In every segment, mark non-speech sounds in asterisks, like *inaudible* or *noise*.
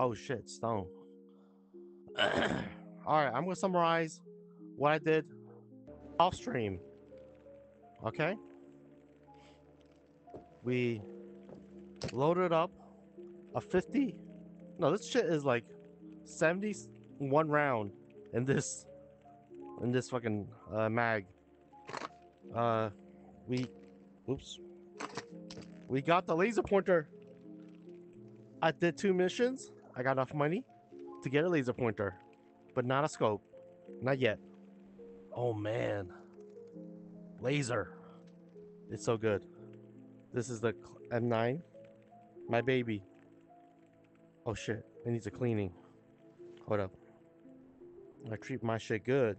Oh shit, stone. *clears throat* All right, I'm gonna summarize what I did off stream. Okay. We loaded up a 50. No, this shit is like 71 round in this in this fucking uh, mag. Uh, we, oops, we got the laser pointer. I did two missions. I got enough money to get a laser pointer, but not a scope, not yet. Oh man, laser, it's so good. This is the M9, my baby. Oh shit, it needs a cleaning. Hold up. I treat my shit good.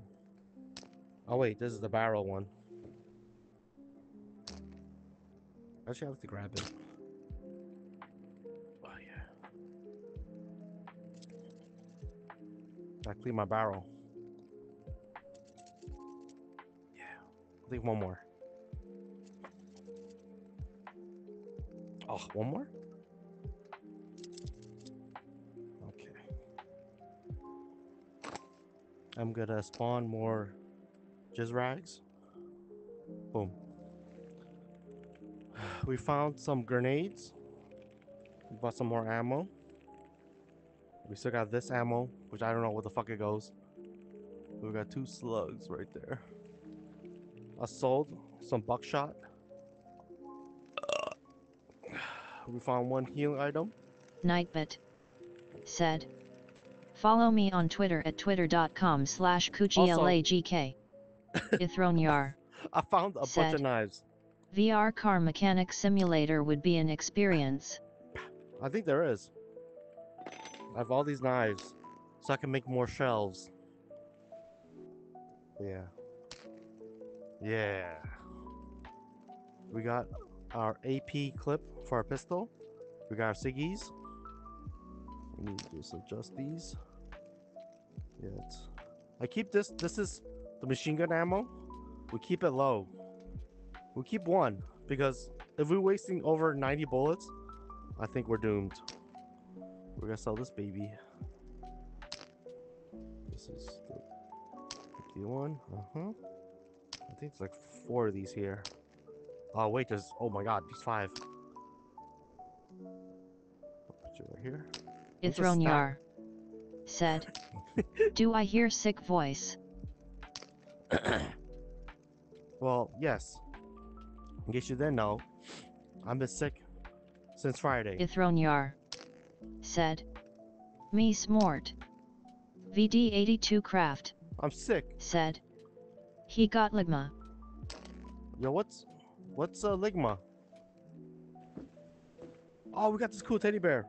Oh wait, this is the barrel one. Actually, I have to grab it. I clean my barrel. Yeah. I think one more. Oh, one more? Okay. I'm gonna spawn more jizz rags. Boom. *sighs* We found some grenades. We bought some more ammo. We still got this ammo, which I don't know where the fuck it goes. We got two slugs right there. I sold some buckshot. *sighs* We found one healing item. Nightbit said. Follow me on Twitter at twitter.com slash kooglagk. *laughs* Ithronyar. I found a bunch Said. of knives. VR car mechanic simulator would be an experience. I think there is. I have all these knives, so I can make more shelves. Yeah. Yeah. We got our AP clip for our pistol. We got our ciggies. Let me just adjust these. Yeah. I keep this. This is the machine gun ammo. We keep it low. We keep one because if we're wasting over 90 bullets, I think we're doomed. We're gonna sell this baby. This is the 51. Uh huh. I think it's like four of these here. Oh wait, there's. Oh my god, there's five. Put you right here. What's a stack? Ithronyar said. *laughs* Do I hear sick voice? *coughs* Well, yes. In case you didn't know, I've been sick since Friday. Ithronyar said. Me smort. VD82 Craft I'm sick. said. He got ligma. Yo, what's what's uh, Ligma? Oh, we got this cool teddy bear.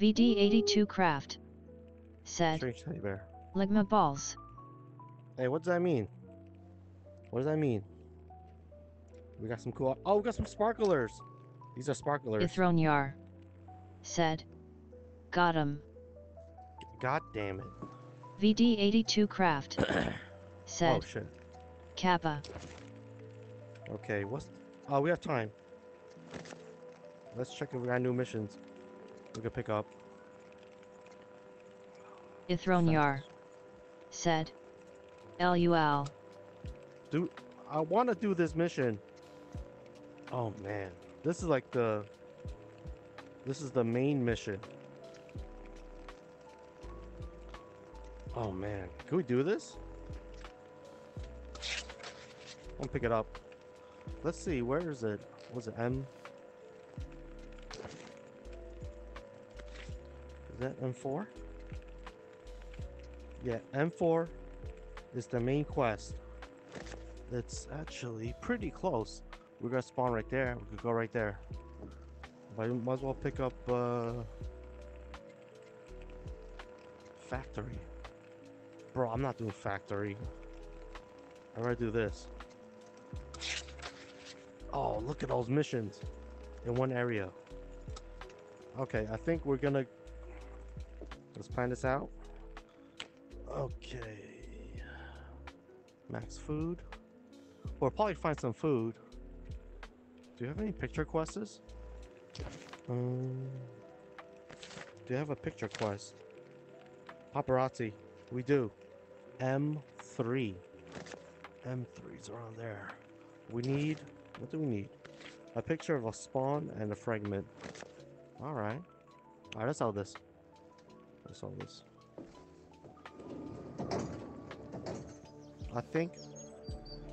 VD82 Craft said. Strange teddy bear. Ligma balls. Hey, what does that mean? What does that mean? We got some cool. Oh, we got some sparklers. These are sparklers. Ithronyar said. Got him. God damn it. VD82 Craft *coughs* Oh said. shit. Kappa. Okay, what's? Oh, we have time. Let's check if we got new missions. We can pick up. Ithronyar said. LUL. Dude, I want to do this mission. Oh man, this is like the. This is the main mission. Oh man, can we do this? I'll pick it up. Let's see, where is it? Was it M? Is that M4? Yeah, M4 is the main quest. It's actually pretty close. We're gonna spawn right there. We could go right there. But I might as well pick up uh factory. Bro, I'm not doing factory. I'd rather do this. Oh, look at those missions in one area. Okay, I think we're gonna let's plan this out. Okay. Max food. We'll probably find some food. Do you have any picture quests? Um, do you have a picture quest? Paparazzi. We do. M3. M3's around there. We need. What do we need? A picture of a spawn and a fragment. Alright. Alright, let's sell this. Let's sell this. I think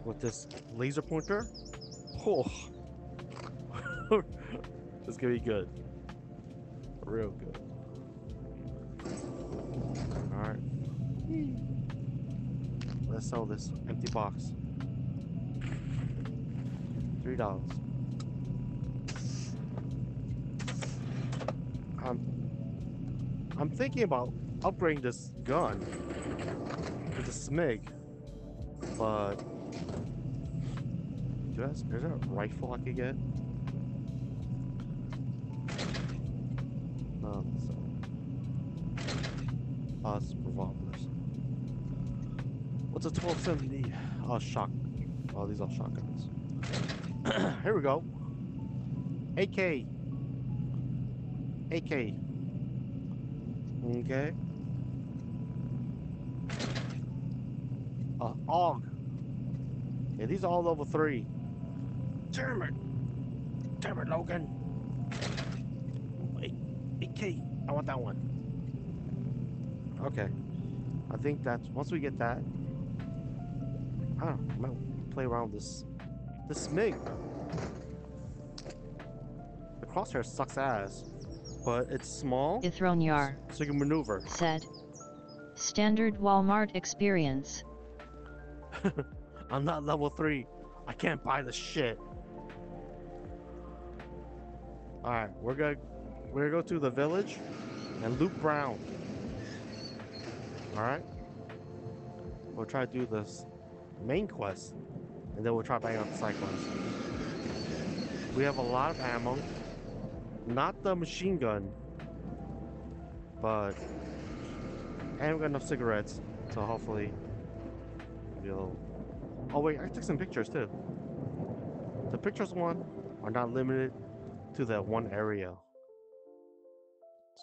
with this laser pointer, oh, *laughs* it's gonna be good. Real good. Alright. Let's sell this empty box. Three dollars. I'm I'm thinking about upgrading this gun to the SMIG, but do I, is there a rifle I could get? No, so uh, it's revolvers. What's a 1270? Oh, shock. Oh, these are shotguns. *clears throat* Here we go. AK. AK. Okay. Uh, AUG. Yeah, these are all level three. Damn it. Damn it, Logan. AK. I want that one. Okay. I think that's once we get that. I don't know. I might play around with this. This MiG. The crosshair sucks ass, but it's small, Ithronyar so you can maneuver. said. Standard Walmart experience. *laughs* I'm not level three. I can't buy the shit. Alright, we're gonna we're gonna go to the village and loop Brown. Alright? We'll try to do this main quest and then we'll try banging out the side. We have a lot of ammo. Not the machine gun. But and we got enough cigarettes. So hopefully we'll. Oh wait, I took some pictures too. The pictures one are not limited to that one area.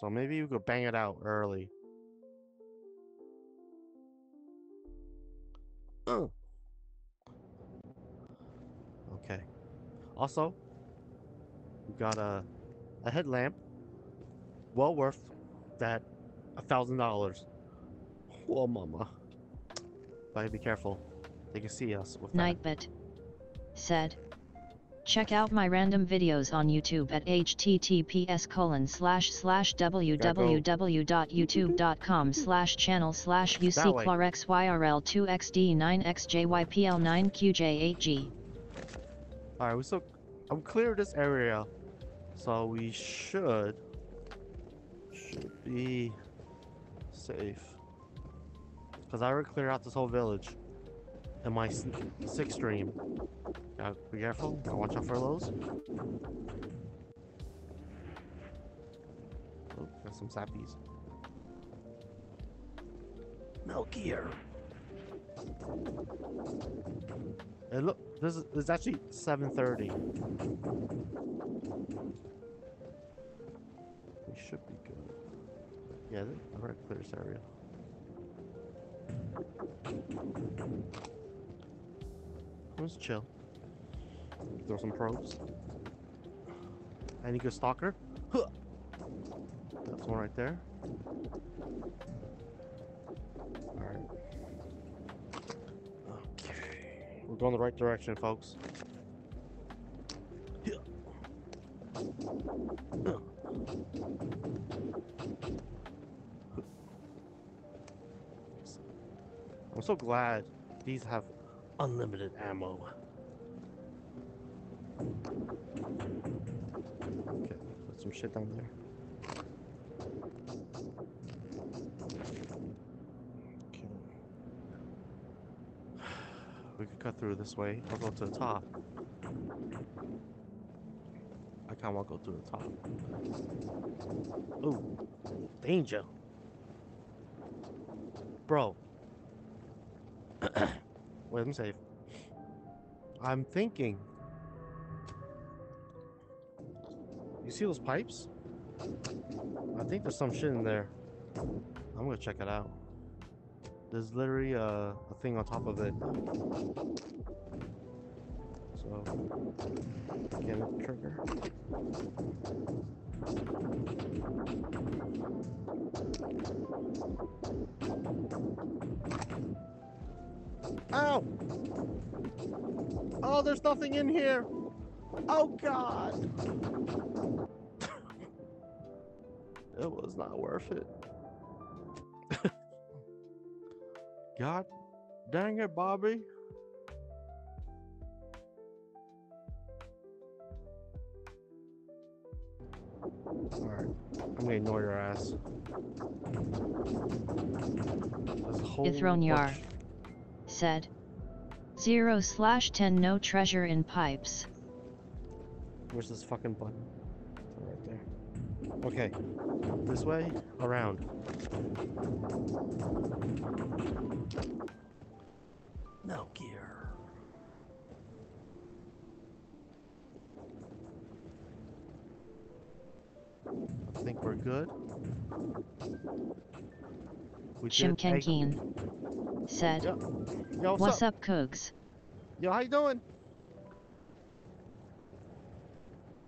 So maybe you could bang it out early. Uh. *clears throat* Also, we got a a headlamp. Well worth that a thousand dollars. Oh mama. But be careful. They can see us with that. Nightbit said. Check out my random videos on YouTube at https colon slash slash www.youtube.com slash channel slash That way. ucclarxyrl2xd9xjypl9qj8g. Alright, we still I'm clear of this area. So we should should be safe. Cause I already cleared out this whole village. In my sixth stream. Gotta be careful, gotta watch out for those. Oh, got some sappies. Metal Hey, look, this is it's actually 7:30. We should be good. Yeah, I already clear this area. Let's chill. Throw some probes. Any good stalker? Huh. That's one right there. Alright. We're going the right direction, folks. I'm so glad these have unlimited ammo. Okay, put some shit down there. We could cut through this way. I'll go to the top. I kinda wanna go to the top. Ooh, danger. Bro. *clears throat* Wait, I'm safe. I'm thinking. You see those pipes? I think there's some shit in there. I'm gonna check it out. There's literally a, a thing on top of it. So, trigger? Ow! Oh, there's nothing in here! Oh god! *laughs* it was not worth it. *laughs* god dang it, Bobby. Alright, I'm gonna ignore your ass. There's a whole Ithronyar. Said. 0 slash 10 no treasure in pipes. Where's this fucking button? Oh, Right there. Okay. This way, around. No gear. I think we're good. We did egg- Shimkenkeen. Said. Yeah. Yo, what's, What's up? up, Cougs? Yo, how you doing?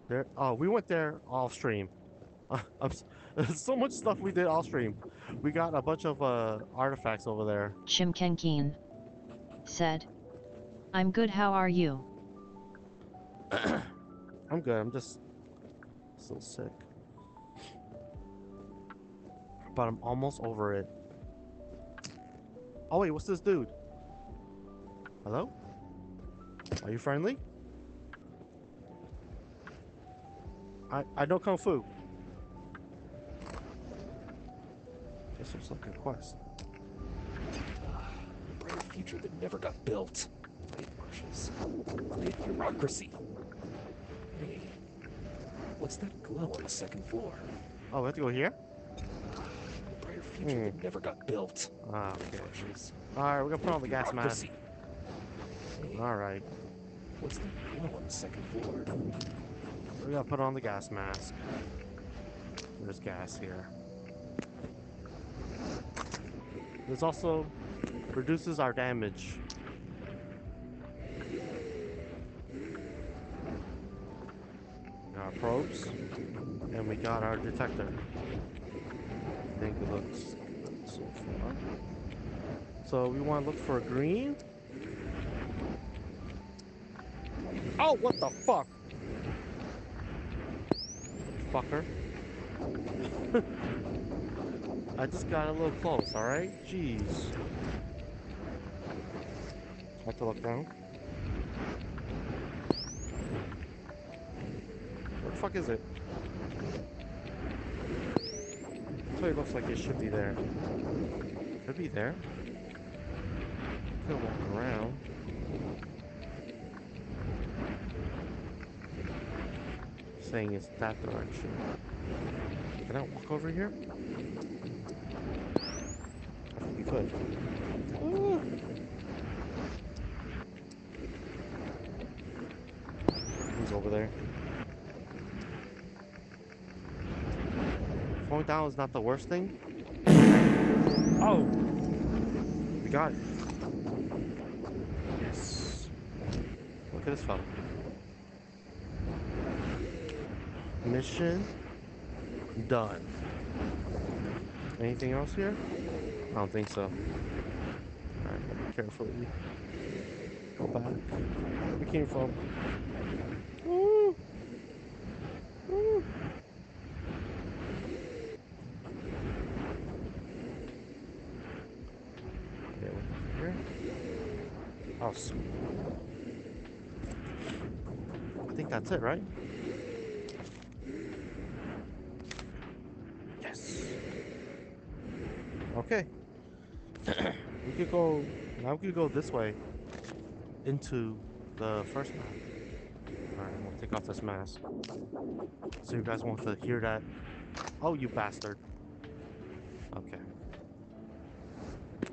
There. Oh, we went there off stream. *laughs* I'm there's *laughs* so much stuff we did off stream. We got a bunch of uh, artifacts over there. Shimkenkeen. Said. I'm good, how are you? *clears throat* I'm good. I'm just still sick, but I'm almost over it. Oh wait, what's this dude? Hello? Are you friendly? I I know kung fu. This looks like a quest. A brighter future that never got built. Great marshes. Great bureaucracy. Hey, what's that glow on the second floor? Oh, we have to go here? A brighter future Hmm. that never got built. Ah, okay. Marshes. All right, we're gonna put on the gas mask. Hey, All right, what's that glow on the second floor? we gotta put on the gas mask. There's gas here. This also reduces our damage. Our probes, and we got our detector. I think it looks so far. So we want to look for green. Oh, what the fuck? Fucker. *laughs* I just got a little close, alright? Jeez. Have to look down. Where the fuck is it? What it looks like it should be there. Could be there. Could walk around. Saying it's that direction. Can I walk over here? I could. Ooh. Who's over there? Falling down is not the worst thing. Oh! We got it. Yes. Look at this fella. Mission done. Anything else here? I don't think so. Alright, carefully. Back. We came from. Woo! Woo! Okay, what's here? Oh, sweet. I think that's it, right? Yes. Okay. we could go. Now we could go this way into the first map. Alright, we'll take off this mask. So you guys want to hear that? Oh, you bastard. Okay.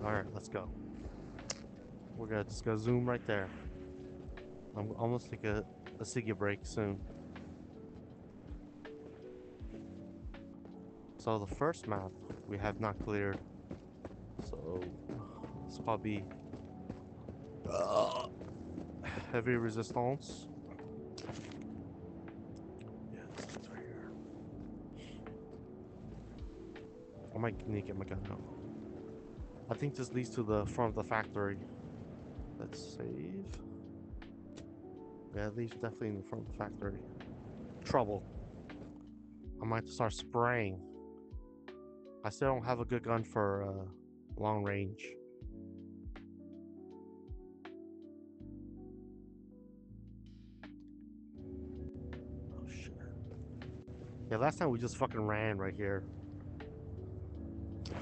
Alright, let's go. We're gonna just go zoom right there. I'm almost take a, a Siggy break soon. So the first map we have not cleared. So it's probably uh, *sighs* heavy resistance. Yeah, this right here. I might need to get my gun out. I think this leads to the front of the factory. Let's save. Yeah, it leads definitely in the front of the factory. Trouble. I might have to start spraying. I still don't have a good gun for uh, long range. Yeah, last time we just fucking ran right here. okay.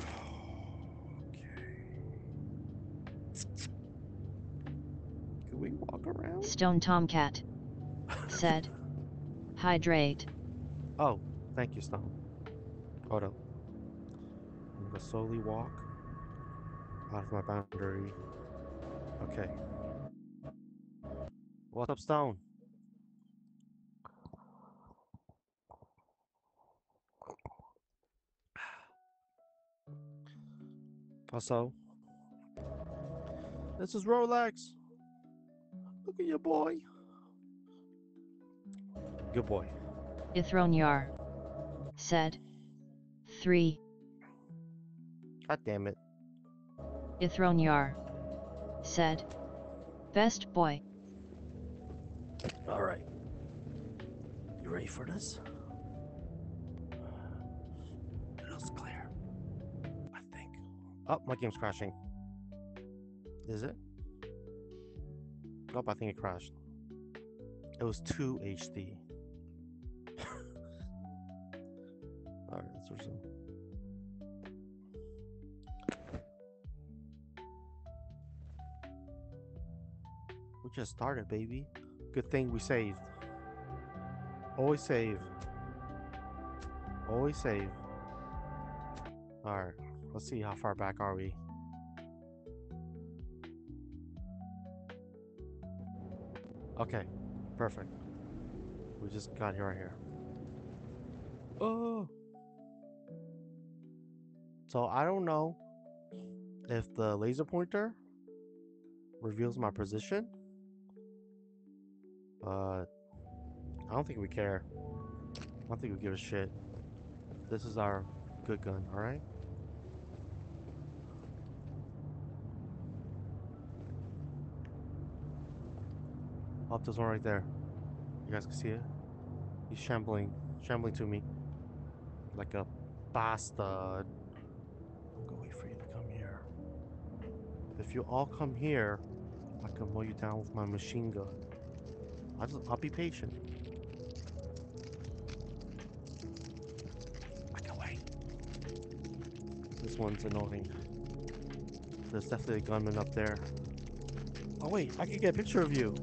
Can we walk around? Stone Tomcat said. Hydrate. Oh, thank you, Stone. Hold up. I'm gonna slowly walk out of my boundary. Okay. What's up, Stone? Also, this is Rolex. Look at your boy. Good boy. Ithronyar said. 3. God damn it. Ithronyar said. Best boy. All right. You ready for this? Oh, my game's crashing. Is it? Nope, I think it crashed. It was 2 HD. *laughs* Alright, let's resume. We just started, baby. Good thing we saved. Always save. Always save. Alright, let's see how far back are we. Okay, perfect. We just got here right here. Oh. So I don't know if the laser pointer reveals my position. But I don't think we care. I don't think we give a shit. This is our good gun, alright? Up this one right there. You guys can see it? He's shambling, shambling to me. Like a bastard. I'm gonna wait for you to come here. If you all come here, I can mow you down with my machine gun. I'll just, I'll be patient. I can wait. This one's annoying. There's definitely a gunman up there. Oh wait, I can get a picture of you.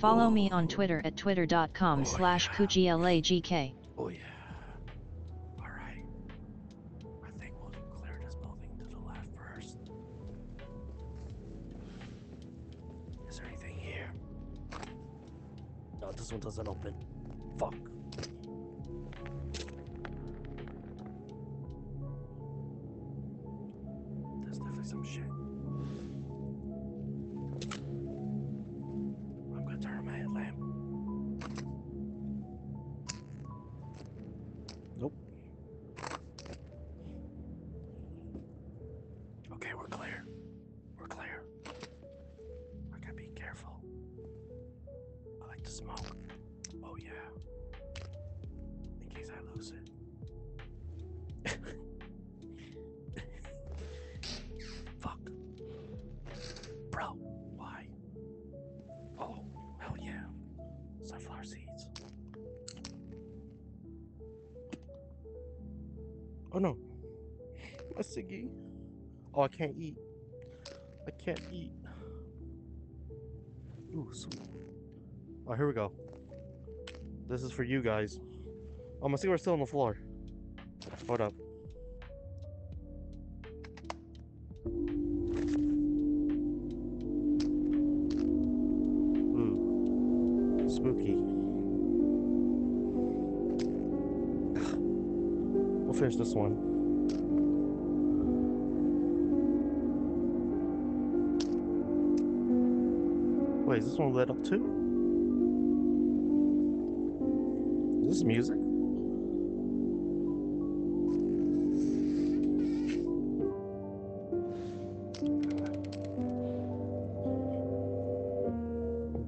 Follow me on Twitter at twitter.com slash kooglagk. Siggy. Oh, I can't eat. I can't eat. Ooh, sweet. Oh, here we go. This is for you guys. Oh, my cigarette's still on the floor. Hold up. Ooh, spooky. We'll finish this one. Is this one lit up too? Is this music?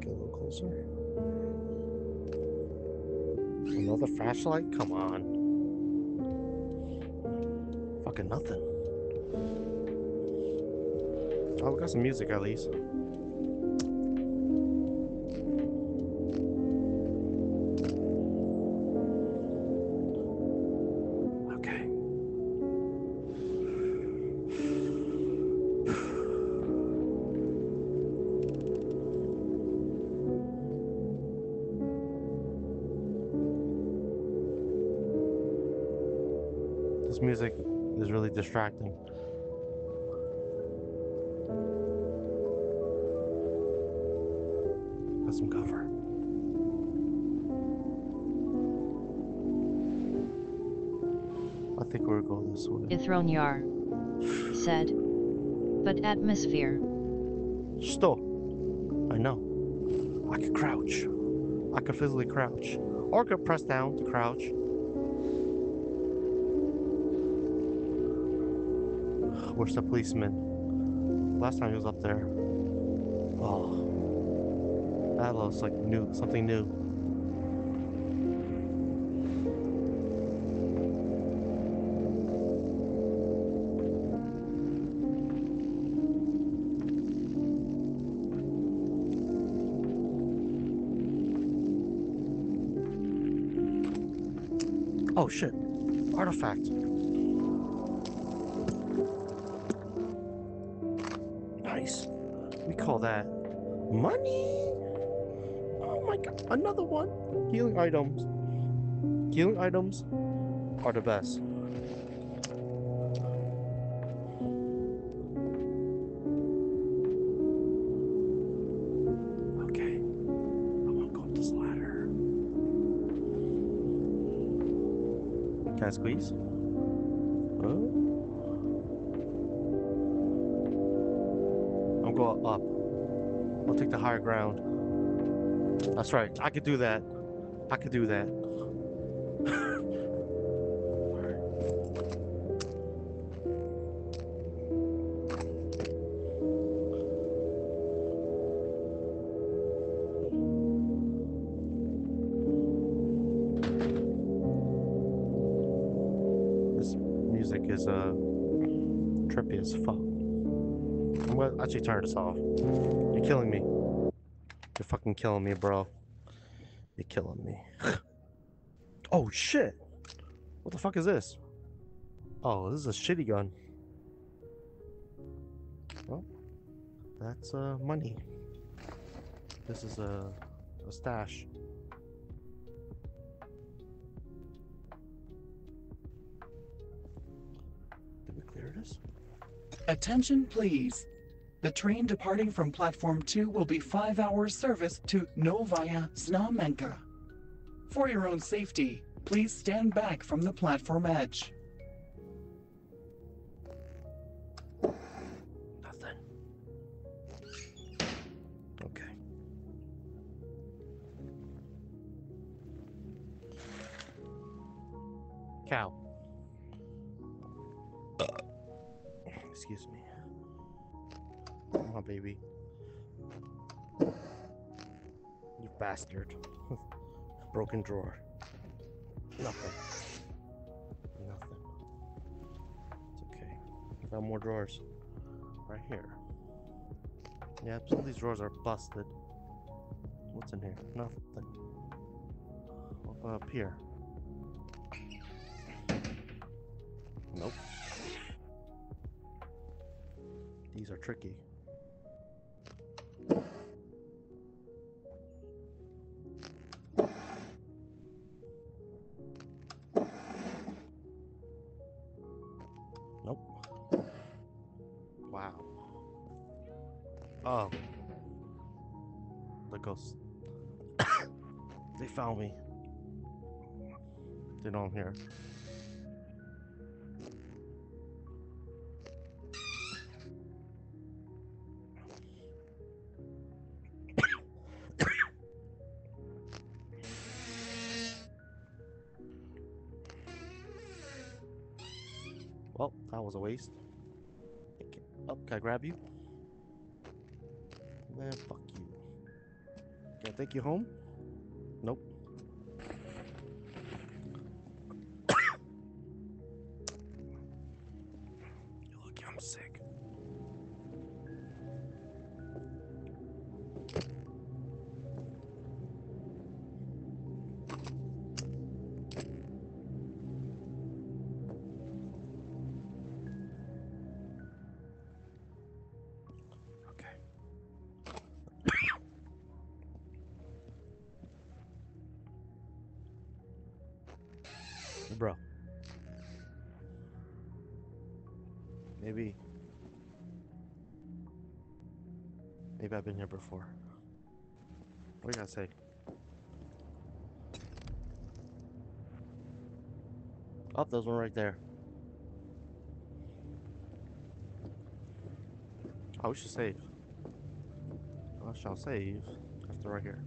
Get a little closer. Another flashlight? Come on. Fucking nothing. Oh, we got some music at least. Way. Said. But atmosphere. Stop. I know. I could crouch. I could physically crouch. Or I could press down to crouch. Where's the policeman? Last time he was up there. Oh. That looks like new something new. Shit. Artifact. Nice. We call that money. Oh my god. Another one. Healing items. Healing items are the best. Squeeze? I'm going up. I'll take the higher ground. That's right. I could do that. I could do that. Is uh trippy as fuck. I'm gonna actually turn this off. You're killing me. You're fucking killing me, bro. You're killing me. *laughs* oh shit! What the fuck is this? Oh, this is a shitty gun. Well, that's uh money. This is a, a stash. Attention, please. The train departing from platform 2 will be 5 hours service to Novaya Znamenka. For your own safety, please stand back from the platform edge. Some of these drawers are busted. What's in here? Nothing. What up here? Nope. These are tricky. Oh. The ghost. *coughs* they found me. They know I'm here. *coughs* Well, that was a waste. Oh, can I grab you? Man, fuck you. Can I take you home? Nope. I've been here before. What you gotta say? Oh, there's one right there. Oh, we should save. Oh, I shall save after right here.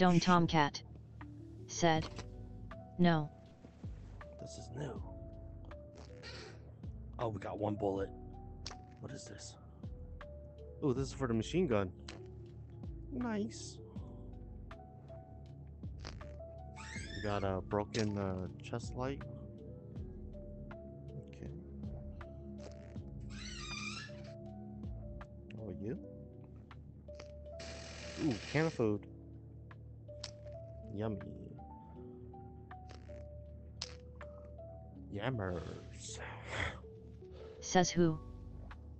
Stone. Tomcat said, No. This is new. Oh, we got one bullet. What is this? Oh, this is for the machine gun. Nice. We got a broken uh, chest light. Okay. Oh, you? Ooh, can of food. Yummy. Yammers. Says who?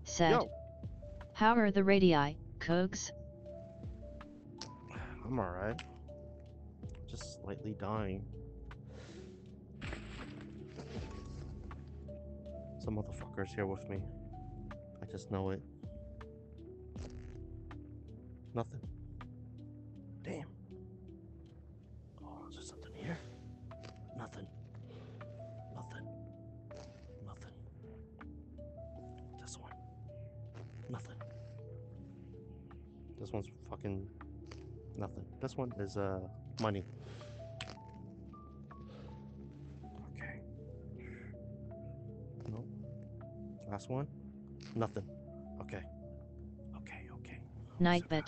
Said, Yo, How are the radii, Cougs? I'm alright. Just slightly dying. Some motherfuckers here with me. I just know it. This one uh money. Okay. Nope. Last one. Nothing. Okay. Okay. Okay. Nightbit How you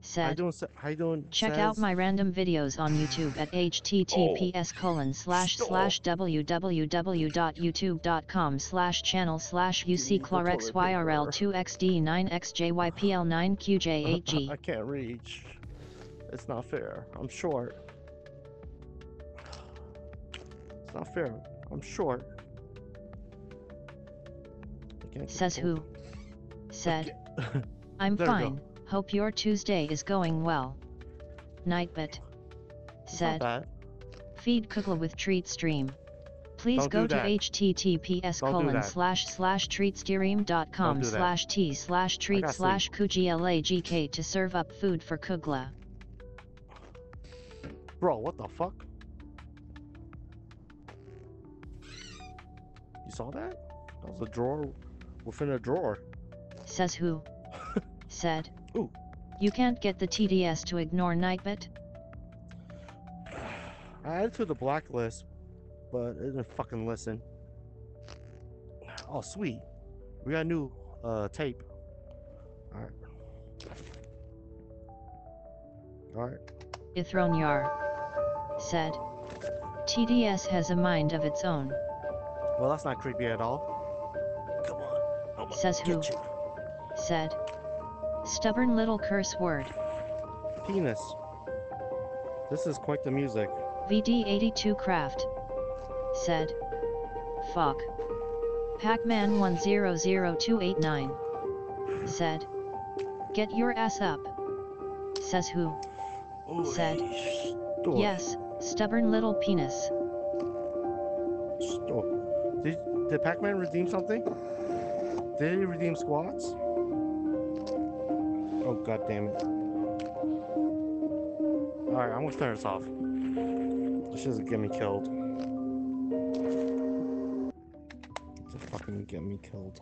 said, doing? Sa- How you doing? Check out my random videos on YouTube at https colon slash slash www.youtube.com slash channel slash ucclarxyrl2xd9xjypl9qj8g. *laughs* I can't reach. It's not fair. I'm short. It's not fair. I'm short. Says who? Said, *laughs* I'm There we go. fine. Hope your Tuesday is going well. Nightbit said. Feed Koogla with Treat Stream. Please Don't go to https Don't colon slash slash treatstream.com slash t slash treat slash kooglagk to serve up food for Koogla. Bro, what the fuck? You saw that? That was a drawer within a drawer. Says who? *laughs* Said. Ooh. You can't get the TTS to ignore Nightbit? I added to the blacklist, but it didn't fucking listen. Oh, sweet. We got new uh tape. All right. All right. Ithronyar said. TTS has a mind of its own, Well, that's not creepy at all. Come on. I'm Says who? you. said. Stubborn little curse word. Penis. This is quite the music. VD82 Craft said. Fuck. Pac-Man 100289 said. Get your ass up. Says who? Said. Store. Yes, stubborn little penis. Store. Did did Pac-Man redeem something? Did he redeem squats? Oh god damn it. Alright, I'm gonna turn this off. This doesn't get me killed. Just fucking get me killed.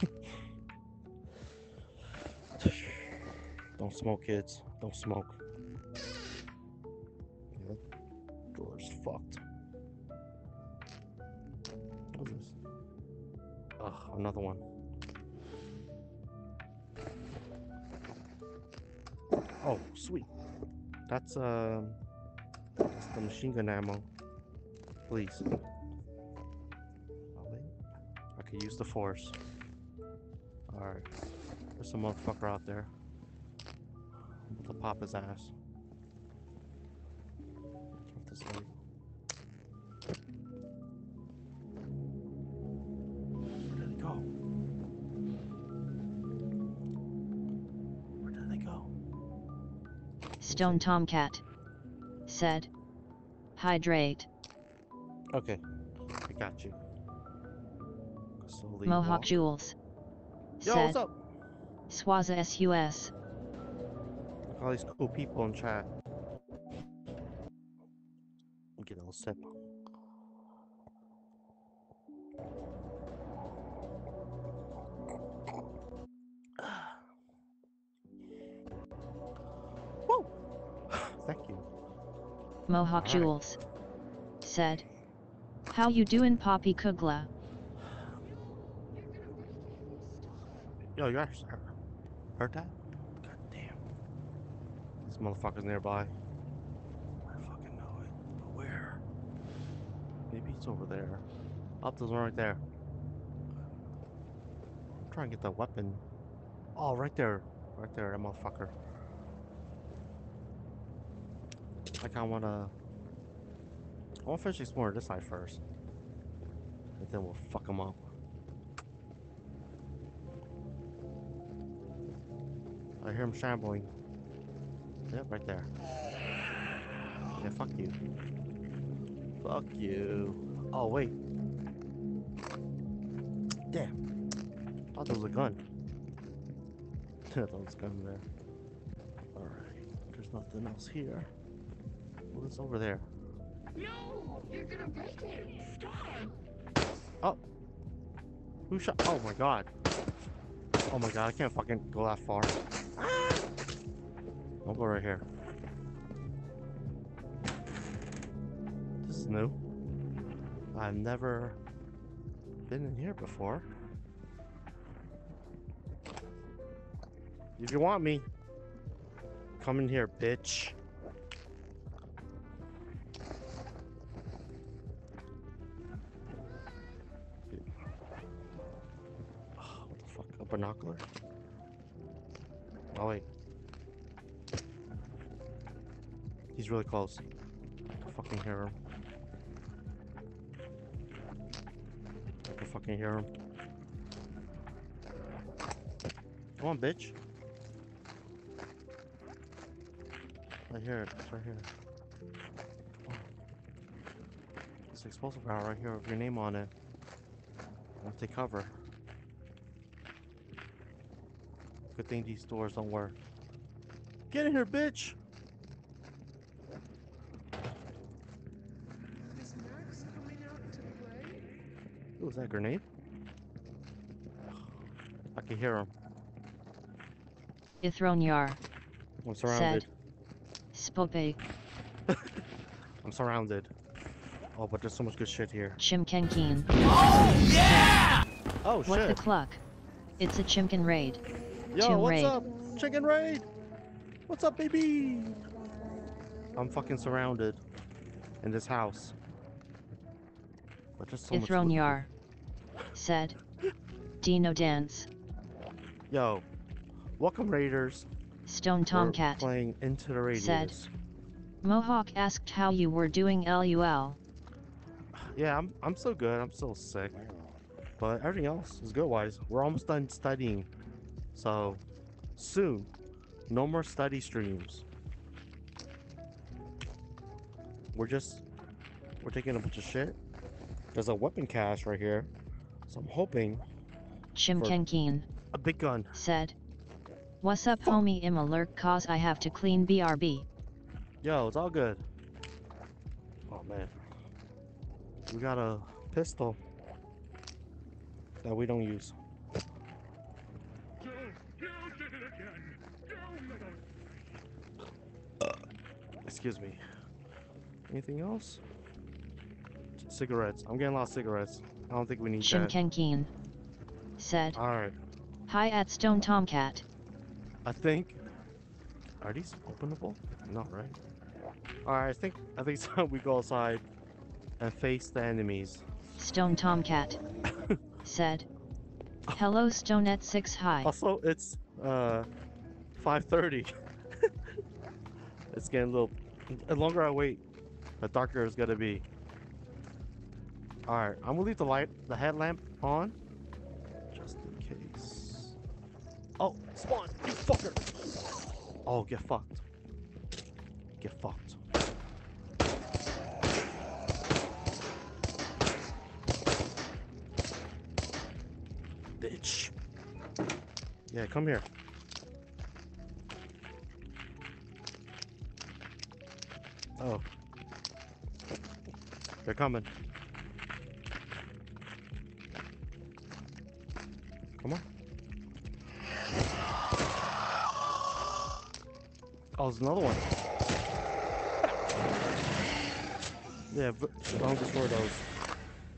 *laughs* Don't smoke, kids. Don't smoke. The machine gun ammo. Please. I could use the force. All right. There's some motherfucker out there. I'm about to pop his ass. Where did it go? Where did they go? Stone Tomcat said. Hydrate. Okay, I got you. Slowly Mohawk walk. Jules Yo, said. what's up? Swaza SUS. Look at all these cool people in chat. Get a little Mohawk. Jules said. How you doin' Poppy Koogla? Yo, you actually heard, heard that? God damn. This motherfucker's nearby. I fucking know it. But where? Maybe it's over there. Up there's one right there. I'm trying to get that weapon. Oh, right there. Right there, that motherfucker. I kinda wanna. I wanna finish exploring this side first. And then we'll fuck him up. I hear him shambling. Yep, right there. Yeah, fuck you. Fuck you. Oh, wait. Damn. thought there was a gun. I *laughs* thought there was a gun there. Alright. There's nothing else here. What is over there? No, you're gonna break it. Stop. Oh! Who shot? Oh my god. Oh my god, I can't fucking go that far. Ah! I'll go right here. This is new. I've never been in here before. If you want me, come in here, bitch. Binocular? Oh wait. He's really close. I can fucking hear him. I can fucking hear him. Come on, bitch. Right here, it's right here. This explosive barrel right here with your name on it. I'll take cover. Good thing these doors don't work. Get in here, bitch! Is Max coming out to play? Ooh, was that a grenade? I can hear him. Ithronyar I'm surrounded. Spope. *laughs* I'm surrounded. Oh, but there's so much good shit here. Chimkenkeen. Oh yeah! Oh, shit. What the shit! cluck? It's a Chimkin raid. Yo, Tomb what's Raid. up? Chicken raid! What's up, baby? I'm fucking surrounded in this house. But there's so much loot. Ithronyar. Said. Dino Dance. Yo, welcome raiders. Stone We're Tomcat. playing into the radius. Said. Mohawk asked how you were doing LUL. Yeah, I'm I'm so good. I'm still sick, but everything else is good. Wise, we're almost done studying, so soon, no more study streams. We're just we're taking a bunch of shit. There's a weapon cache right here, so I'm hoping Chimkenkeen. a big gun. Said. What's up homie im alert cause I have to clean BRB. Yo, it's all good. Oh man, we got a pistol that we don't use. Excuse me. Anything else? Cigarettes. I'm getting a lot of cigarettes. I don't think we need that. Chimkenkeen. Said. All right. Hi at Stone Tomcat. I think. Are these openable? No, right? All right. I think. I think *laughs* it's time we go outside and face the enemies. Stone Tomcat. *laughs* said. Hello Stone at 6 High. Also, it's uh 5:30. *laughs* it's getting a little. The longer I wait, the darker it's gonna be. All right, I'm gonna leave the light, the headlamp on, just in case. Oh, spawn! You fucker! Oh, get fucked. Get fucked. Bitch. Yeah, come here. Oh. They're coming. Come on. Oh, there's another one. *laughs* Yeah, but don't destroy those.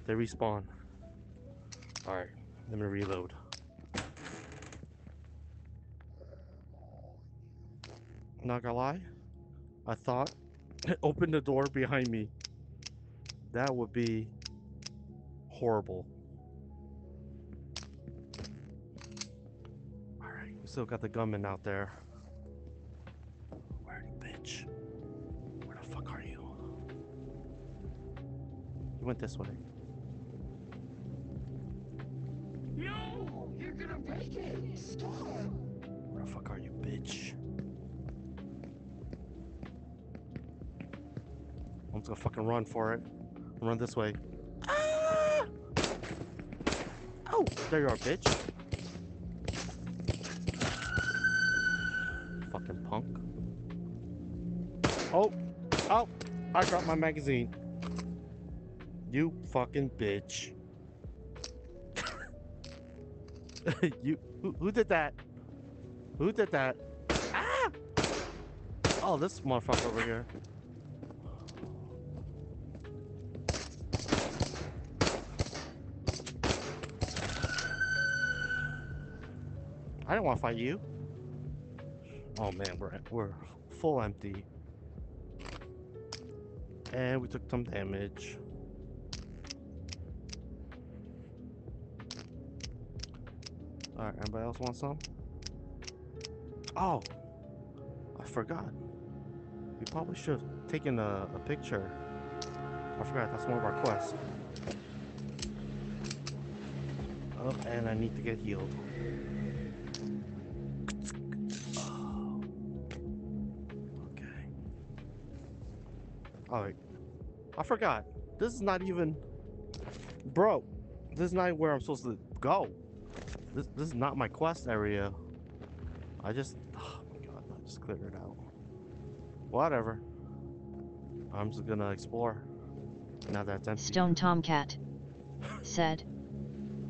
They respawn. Alright, let me reload. Not gonna lie, I thought *laughs* it opened the door behind me. That would be horrible. Alright, we still got the gunman out there. Where you, bitch? Where the fuck are you? You went this way. I'm just gonna fucking run for it. Run this way. Ah! Oh, there you are, bitch. Fucking punk. Oh, oh, I dropped my magazine. You fucking bitch. *laughs* you, who, who did that? Who did that? Ah! Oh, this motherfucker over here. I don't want to fight you. Oh man, we're we're full empty, and we took some damage. All right, anybody else want some? Oh, I forgot. We probably should have taken a, a picture. I forgot, that's one of our quests. Oh, and I need to get healed. Alright. I forgot. This is not even... Bro, this is not where I'm supposed to go. This, this is not my quest area. I just... *sighs* Oh my god, I just cleared it out. Whatever. I'm just gonna explore. Now that's empty. Stone Tomcat. Said.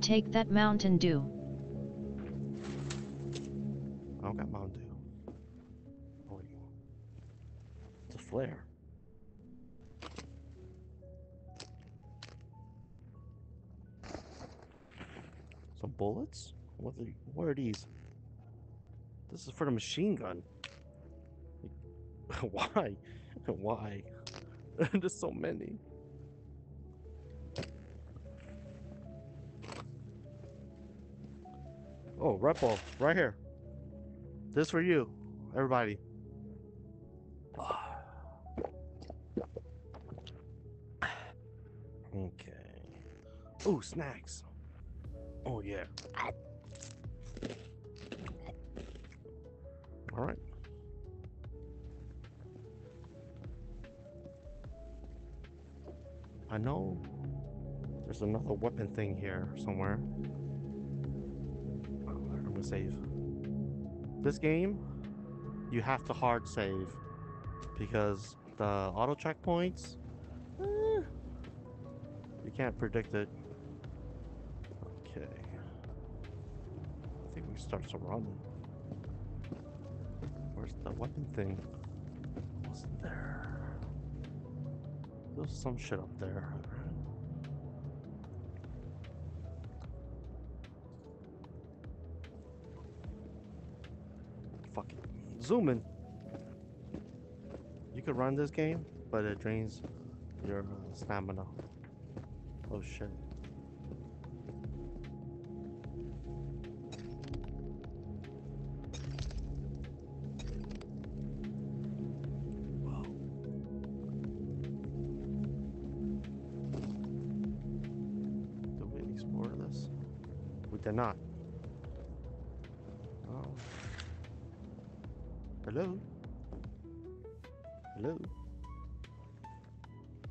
Take that Mountain Dew. I don't got Mountain Dew. Oh, wait. It's a flare. Bullets? What are, what are these? This is for the machine gun. *laughs* Why? *laughs* Why? *laughs* There's so many. Oh, Red Bull, right here. This for you, everybody. *sighs* Okay. Oh, snacks. Oh yeah. All right. I know there's another weapon thing here somewhere. Oh, I'm gonna save. This game, you have to hard save because the auto checkpoints, eh, you can't predict it. Okay. I think we start to run. Where's the weapon thing? Wasn't there? There's some shit up there. Fuck it. Zooming. You could run this game, but it drains your stamina. Oh shit. Hello? Hello?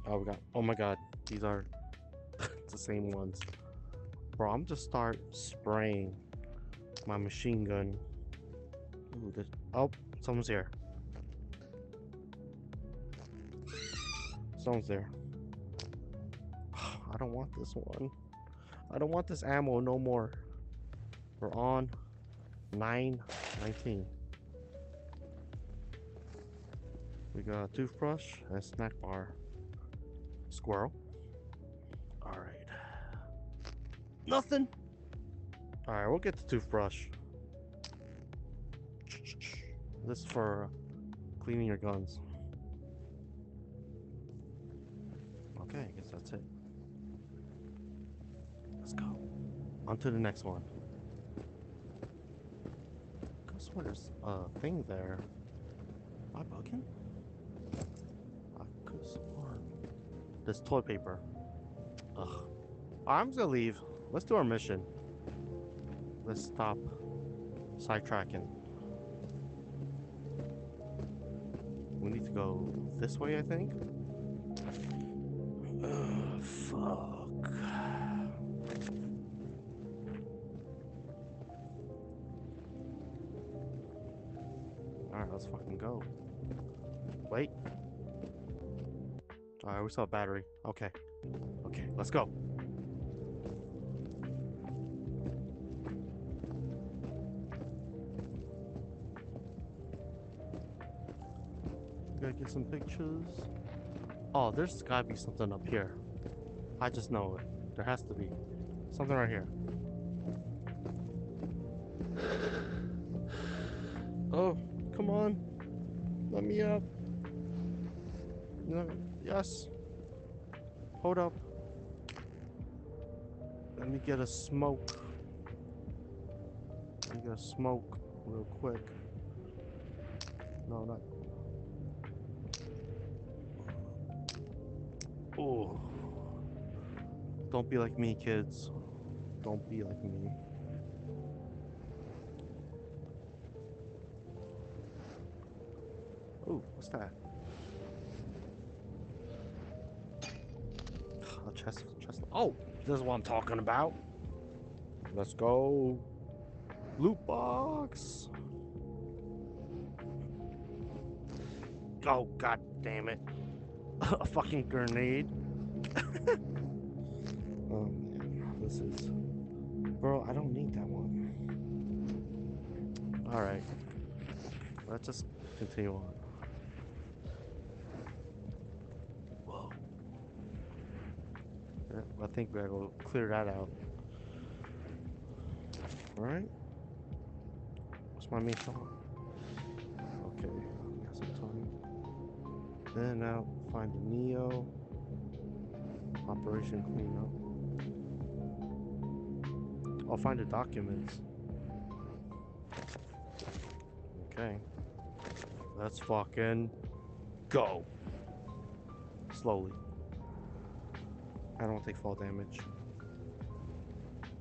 Oh, we got. Oh my god. These are *laughs* the same ones. Bro, I'm just start spraying my machine gun. Ooh, this, oh, someone's here. Someone's there. *sighs* I don't want this one. I don't want this ammo no more. We're on 919. We got a toothbrush and a snack bar. Squirrel. Alright. Nothing. Alright, we'll get the toothbrush. This is for cleaning your guns. Okay, I guess that's it. Let's go. On to the next one. Swear there's a uh, thing there. Am I bugging? This toilet paper. Ugh. I'm just gonna leave. Let's do our mission. Let's stop sidetracking. We need to go this way, I think. Ugh, fuck. Alright, let's fucking go. Wait. Alright, we saw a battery. Okay. Okay, let's go. Gotta get some pictures. Oh, there's gotta be something up here. I just know it. There has to be. Something right here. Get a smoke. Me get a smoke real quick. No, not. Oh. Don't be like me, kids. Don't be like me. Oh, what's that? A chest, chest. Oh, this is what I'm talking about. Let's go. Loot box. Oh, god damn it. *laughs* A fucking grenade. *laughs* oh man, this is. Bro, I don't need that one. Alright. Let's just continue on. Whoa. Yeah, I think gotta go clear that out. Alright. What's my main song? Okay, got some time. Then now find the Neo. Operation cleanup. I'll find the documents. Okay. Let's fucking go. Slowly. I don't take fall damage.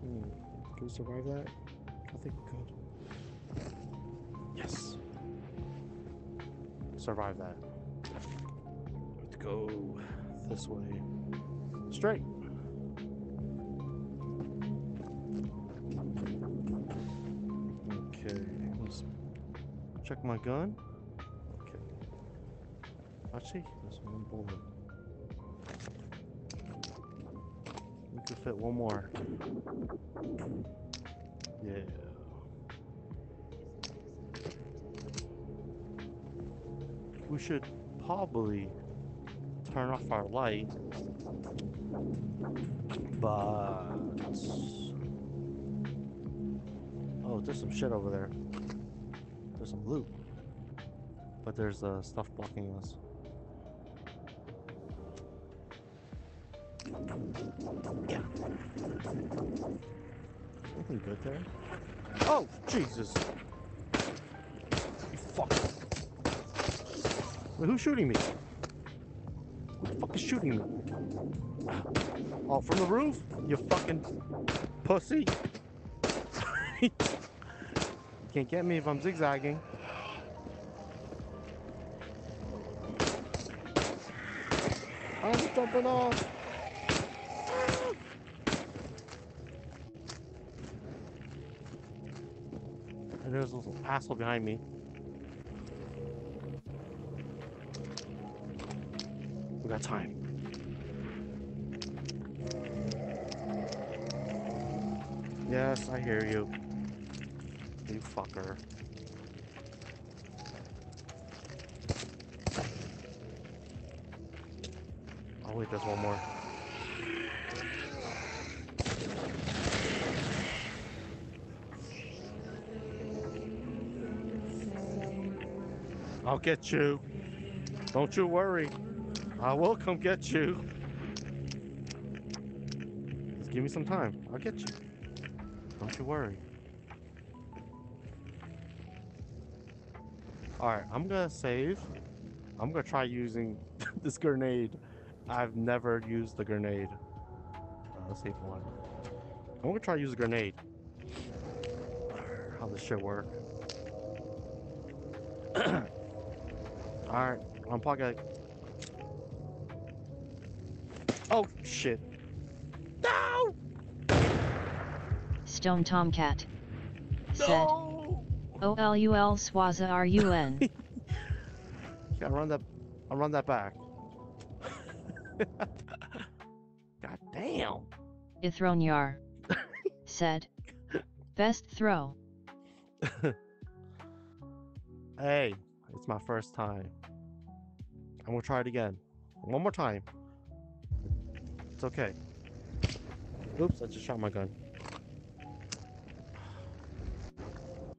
Hmm. Can we survive that? I think we could. Yes. Survive that. Let's go this way. Straight. Okay, let's check my gun. Okay. Actually, there's one bullet. Could fit one more. Yeah. We should probably turn off our light. But oh, there's some shit over there. There's some loot. But there's uh, stuff blocking us. Yeah. Nothing good there. Oh, Jesus. You fuck. Wait, who's shooting me? Who the fuck is shooting me? Oh, from the roof? You fucking pussy. *laughs* you can't get me if I'm zigzagging. I'm jumping off. And there's a little asshole behind me. We got time. Yes, I hear you. You fucker. Oh wait, there's one more. I'll get you. Don't you worry. I will come get you. Just give me some time. I'll get you. Don't you worry. Alright, I'm gonna save. I'm gonna try using *laughs* this grenade. I've never used the grenade. Uh, let's save one. I'm gonna try to use a grenade. How this shit work. Alright, I'm gonna... Oh, shit. No! Stone Tomcat. Said. No! OLUL Swaza RUN. *laughs* Yeah, run that. I'll run that back. *laughs* God damn. Ithronyar. *laughs* Said. Best throw. Hey, it's my first time. I'm gonna try it again. One more time. It's okay. Oops, I just shot my gun.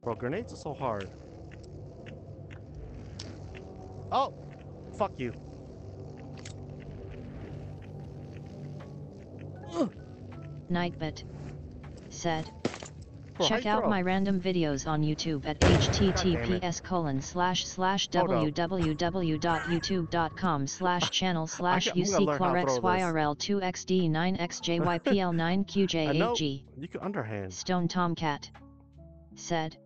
Bro, grenades are so hard. Oh! Fuck you. Nightbit. Said. Check out my random videos on YouTube at https colon slash slash www.youtube.com slash channel slash I'm gonna learn how to throw this. I know. ucxyrl2xd9xjypl9qjag. You can underhand. Stone Tomcat. Said.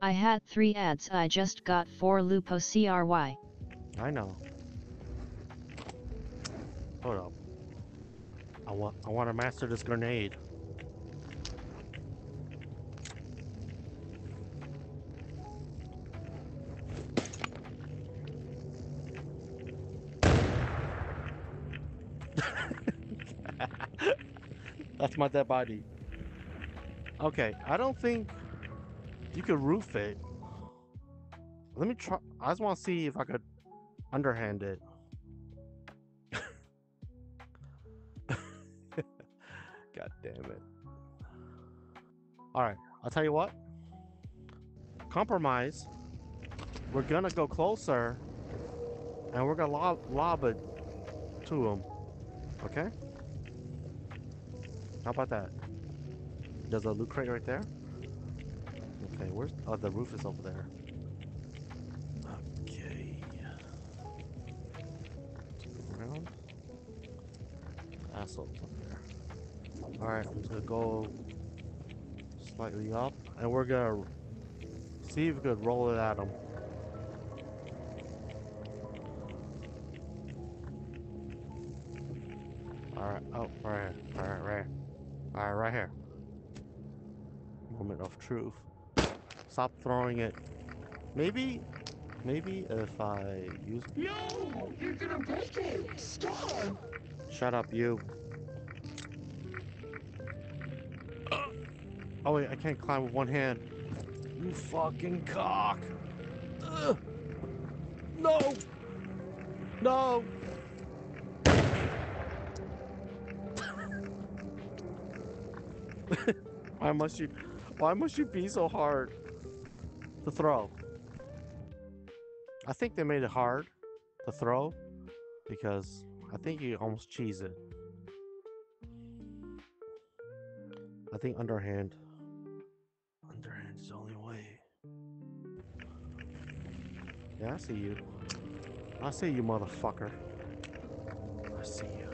I had three ads I just got for Lupo CRY. I know. Hold up. I want I want to master this grenade. My dead body. Okay, I don't think you could roof it. Let me try. I just want to see if I could underhand it. *laughs* God damn it. All right, I'll tell you what. Compromise. We're gonna go closer, and we're gonna lob, lob it to him. Okay? How about that? There's a loot crate right there. Okay, where's oh the roof is over there. Okay. Turn around. Assholes up there. Alright, I'm gonna go slightly up and we're gonna see if we could roll it at him. Truth. Stop throwing it. Maybe, maybe if I use. No, you're gonna break it. Stop. Shut up, you. Oh wait, I can't climb with one hand. You fucking cock! Ugh. No! No! *laughs* why must you? Why must you be so hard to throw? I think they made it hard to throw because I think you almost cheese it. I think underhand. Underhand is the only way. Yeah, I see you. I see you, motherfucker. I see you.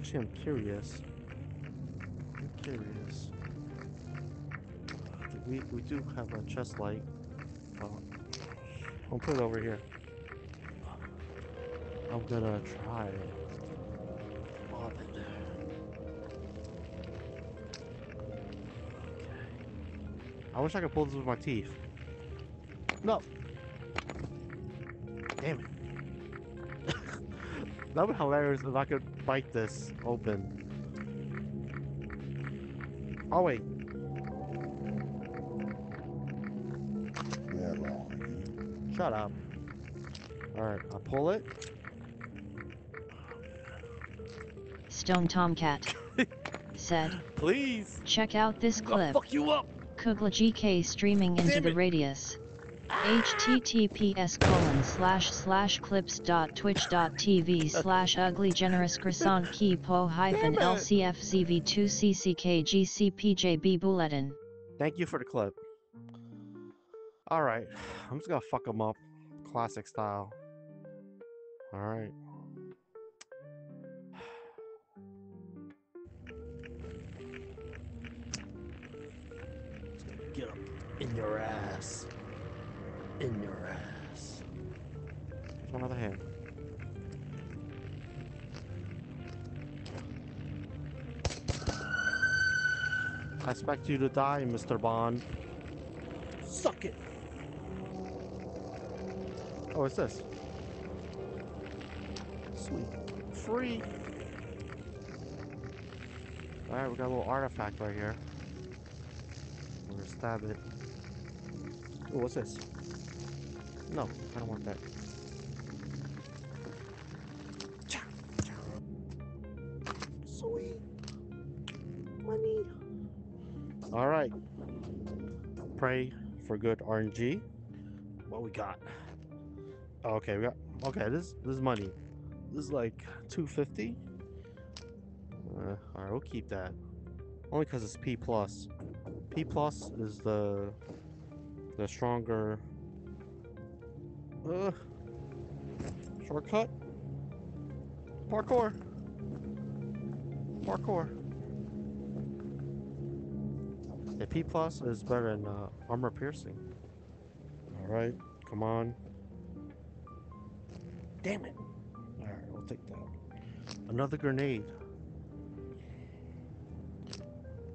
Actually, I'm curious. I'm curious. Uh, We we do have a chest light. Oh, I'll put it over here. I'm gonna try. I wish I could pull this with my teeth. No. That would be hilarious if I could bite this open. Oh wait. Shut up. Alright, I pull it. Stone Tomcat *laughs* said, Please. check out this I'll clip. fuck you up. Koogla GK streaming into Damn the radius. Https colon slash slash clips dot twitch dot tv slash ugly generous croissant key po hyphen Damn it. lcfzv 2 cckgcpjb bulletin. Thank you for the clip. All right, I'm just gonna fuck them up, classic style. All right. Get them in your ass. In your ass. Here's one other hand. I expect you to die, Mr. Bond. Suck it. Oh, what's this? Sweet. Free. Alright, we got a little artifact right here. We're gonna stab it. Oh, what's this? No, I don't want that. Cha, cha. Sweet. Money. Alright. Pray for good RNG. What we got? Okay, we got okay, this this is money. This is like 250. Uh, alright, we'll keep that. Only because it's P plus. P plus is the the stronger uh shortcut. Parkour. Parkour. Yeah, P plus is better than uh, armor piercing. All right, come on. Damn it! All right, we'll take that. Another grenade.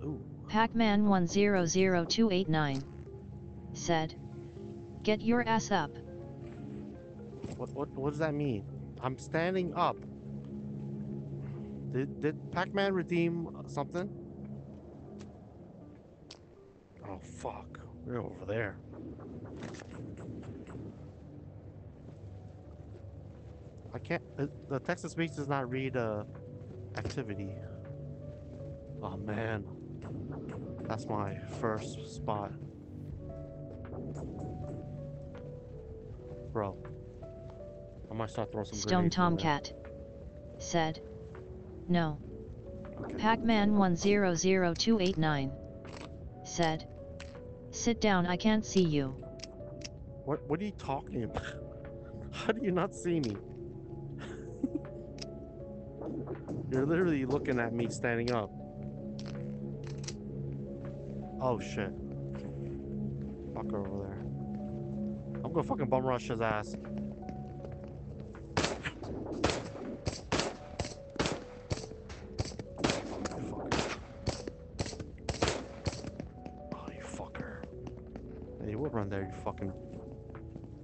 Ooh, Pacman 100289 said, Get your ass up. What what what does that mean? I'm standing up. Did did Pac-Man redeem something? Oh fuck, we're over there. I can't. Uh, the text to speech does not read uh activity. Oh man. That's my first spot. Bro. I might start throwing some Stone. Tomcat said. No. Okay. Pac-Man 100289 said. Sit down, I can't see you. What what are you talking about? How do you not see me? *laughs* You're literally looking at me standing up. Oh shit. Fucker over there. I'm gonna fucking bum rush his ass. Fucking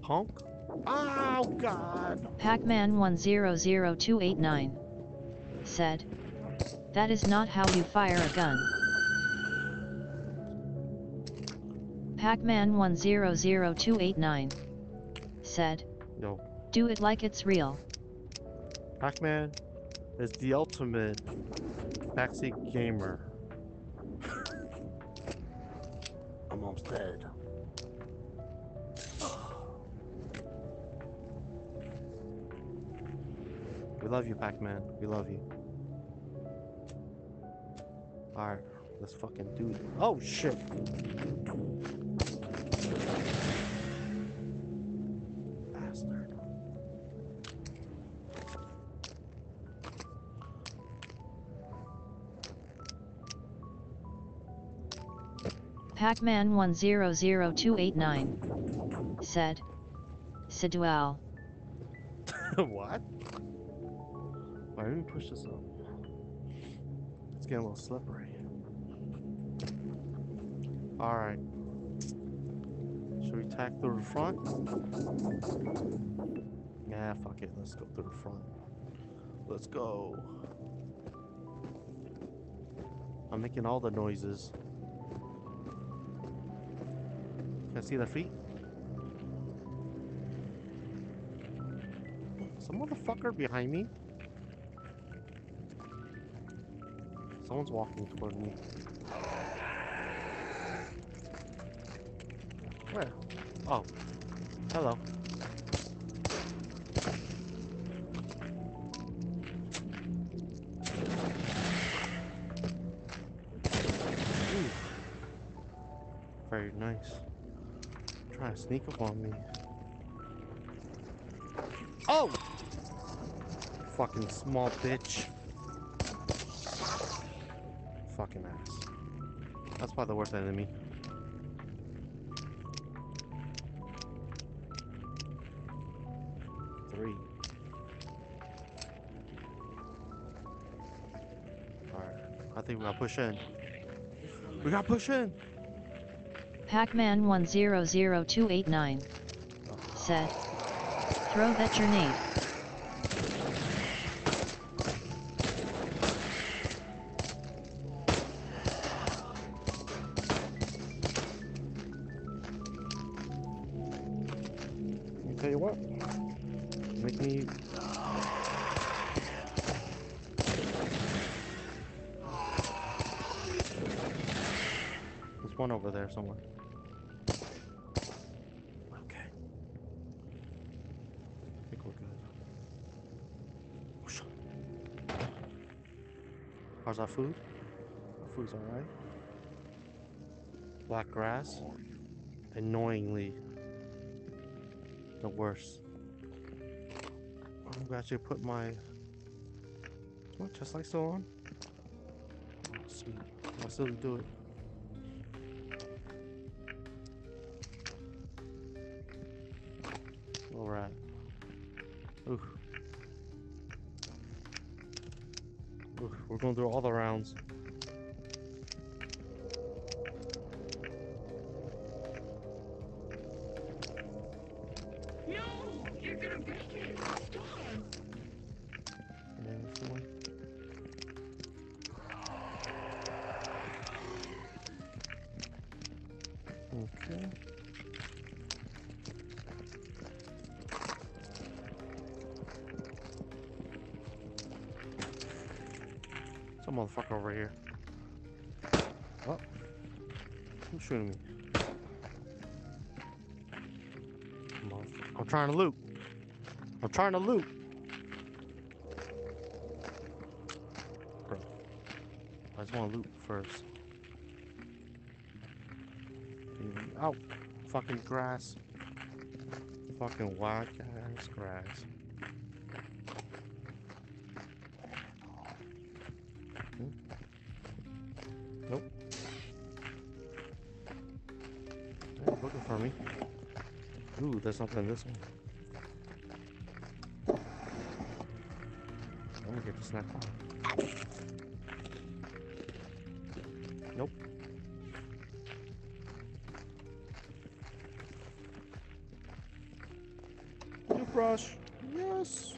punk. Oh god. Pac-Man 100289 said. That is not how you fire a gun. Pac-Man 100289 said. Yo, Do it like it's real. Pac-Man is the ultimate backseat gamer. *laughs* I'm almost dead. We love you, Pac-Man. We love you. Alright, let's fucking do it. Oh shit! Bastard. Pac-Man 100289 said. Sidual. *laughs* what? Let me push this up. It's getting a little slippery. Alright. Should we tack through the front? Yeah, fuck it. Let's go through the front. Let's go. I'm making all the noises. Can I see their feet? Some motherfucker behind me? Someone's walking toward me. Where? Oh. Hello. Ooh. Very nice. Trying to sneak up on me. Oh! Fucking small bitch. That's probably the worst enemy. Three. Alright. I think we gotta push in. We gotta push in! Pac-Man 100289 said. Throw that grenade. Black grass. Annoyingly the worst. I'm gonna put my. Is my chest light still on? Sweet. I still do it. Alright. Ooh. Ooh, we're going through all the rounds. Shooting me? I'm trying to loot. I'm trying to loot. Bro. I just want to loot first. Ow. Fucking grass. Fucking whack ass grass. There's something in this one. I'm gonna get the snack bar. Nope. Toothbrush. Yes.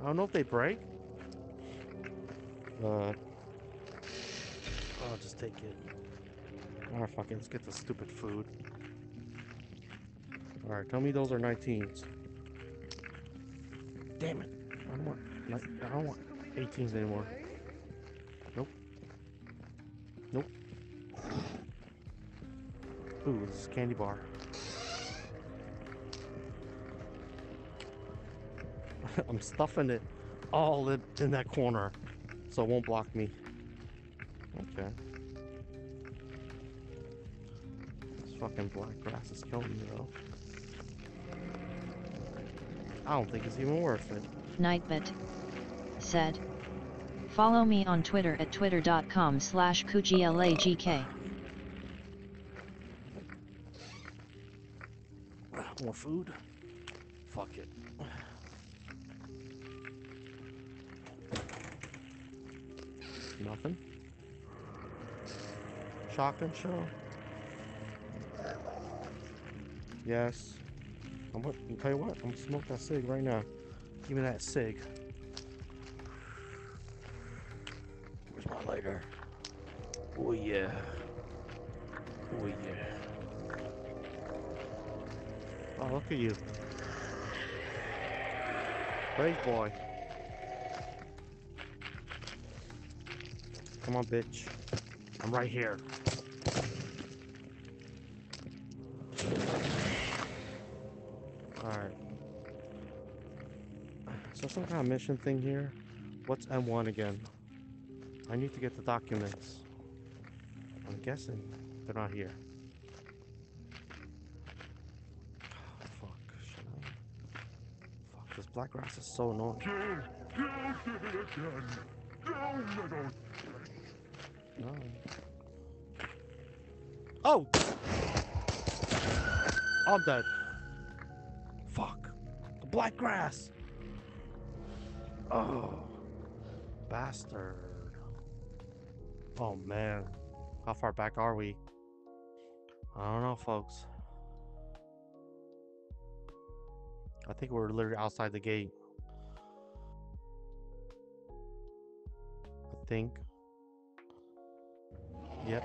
I don't know if they break. Uh. I'll just take it. Alright, fuck it. Let's get the stupid food. Alright, tell me those are 19s. Damn it. I don't want, I don't want 18s anymore. Nope. Nope. *sighs* Ooh, this is candy bar. *laughs* I'm stuffing it all in, in that corner so it won't block me. Okay. This fucking black grass is killing me though. I don't think it's even worth it. Nightbot. Said. Follow me on Twitter at twitter.com slash kooglagk. More food? Fuck it. Nothing. Shotgun show? Yes. I'm gonna I'll tell you what, I'm gonna smoke that cig right now. Give me that cig. Where's my lighter? Oh yeah. Oh yeah. Oh, look at you. Brave boy. Come on, bitch. I'm right here. Some kind of mission thing here. What's M1 again? I need to get the documents. I'm guessing they're not here. *sighs* Fuck. Fuck, this black grass is so annoying. No. Oh! I'm dead. Fuck. The black grass! Oh. Bastard. Oh man. How far back are we? I don't know, folks. I think we're literally outside the gate. I think. Yep.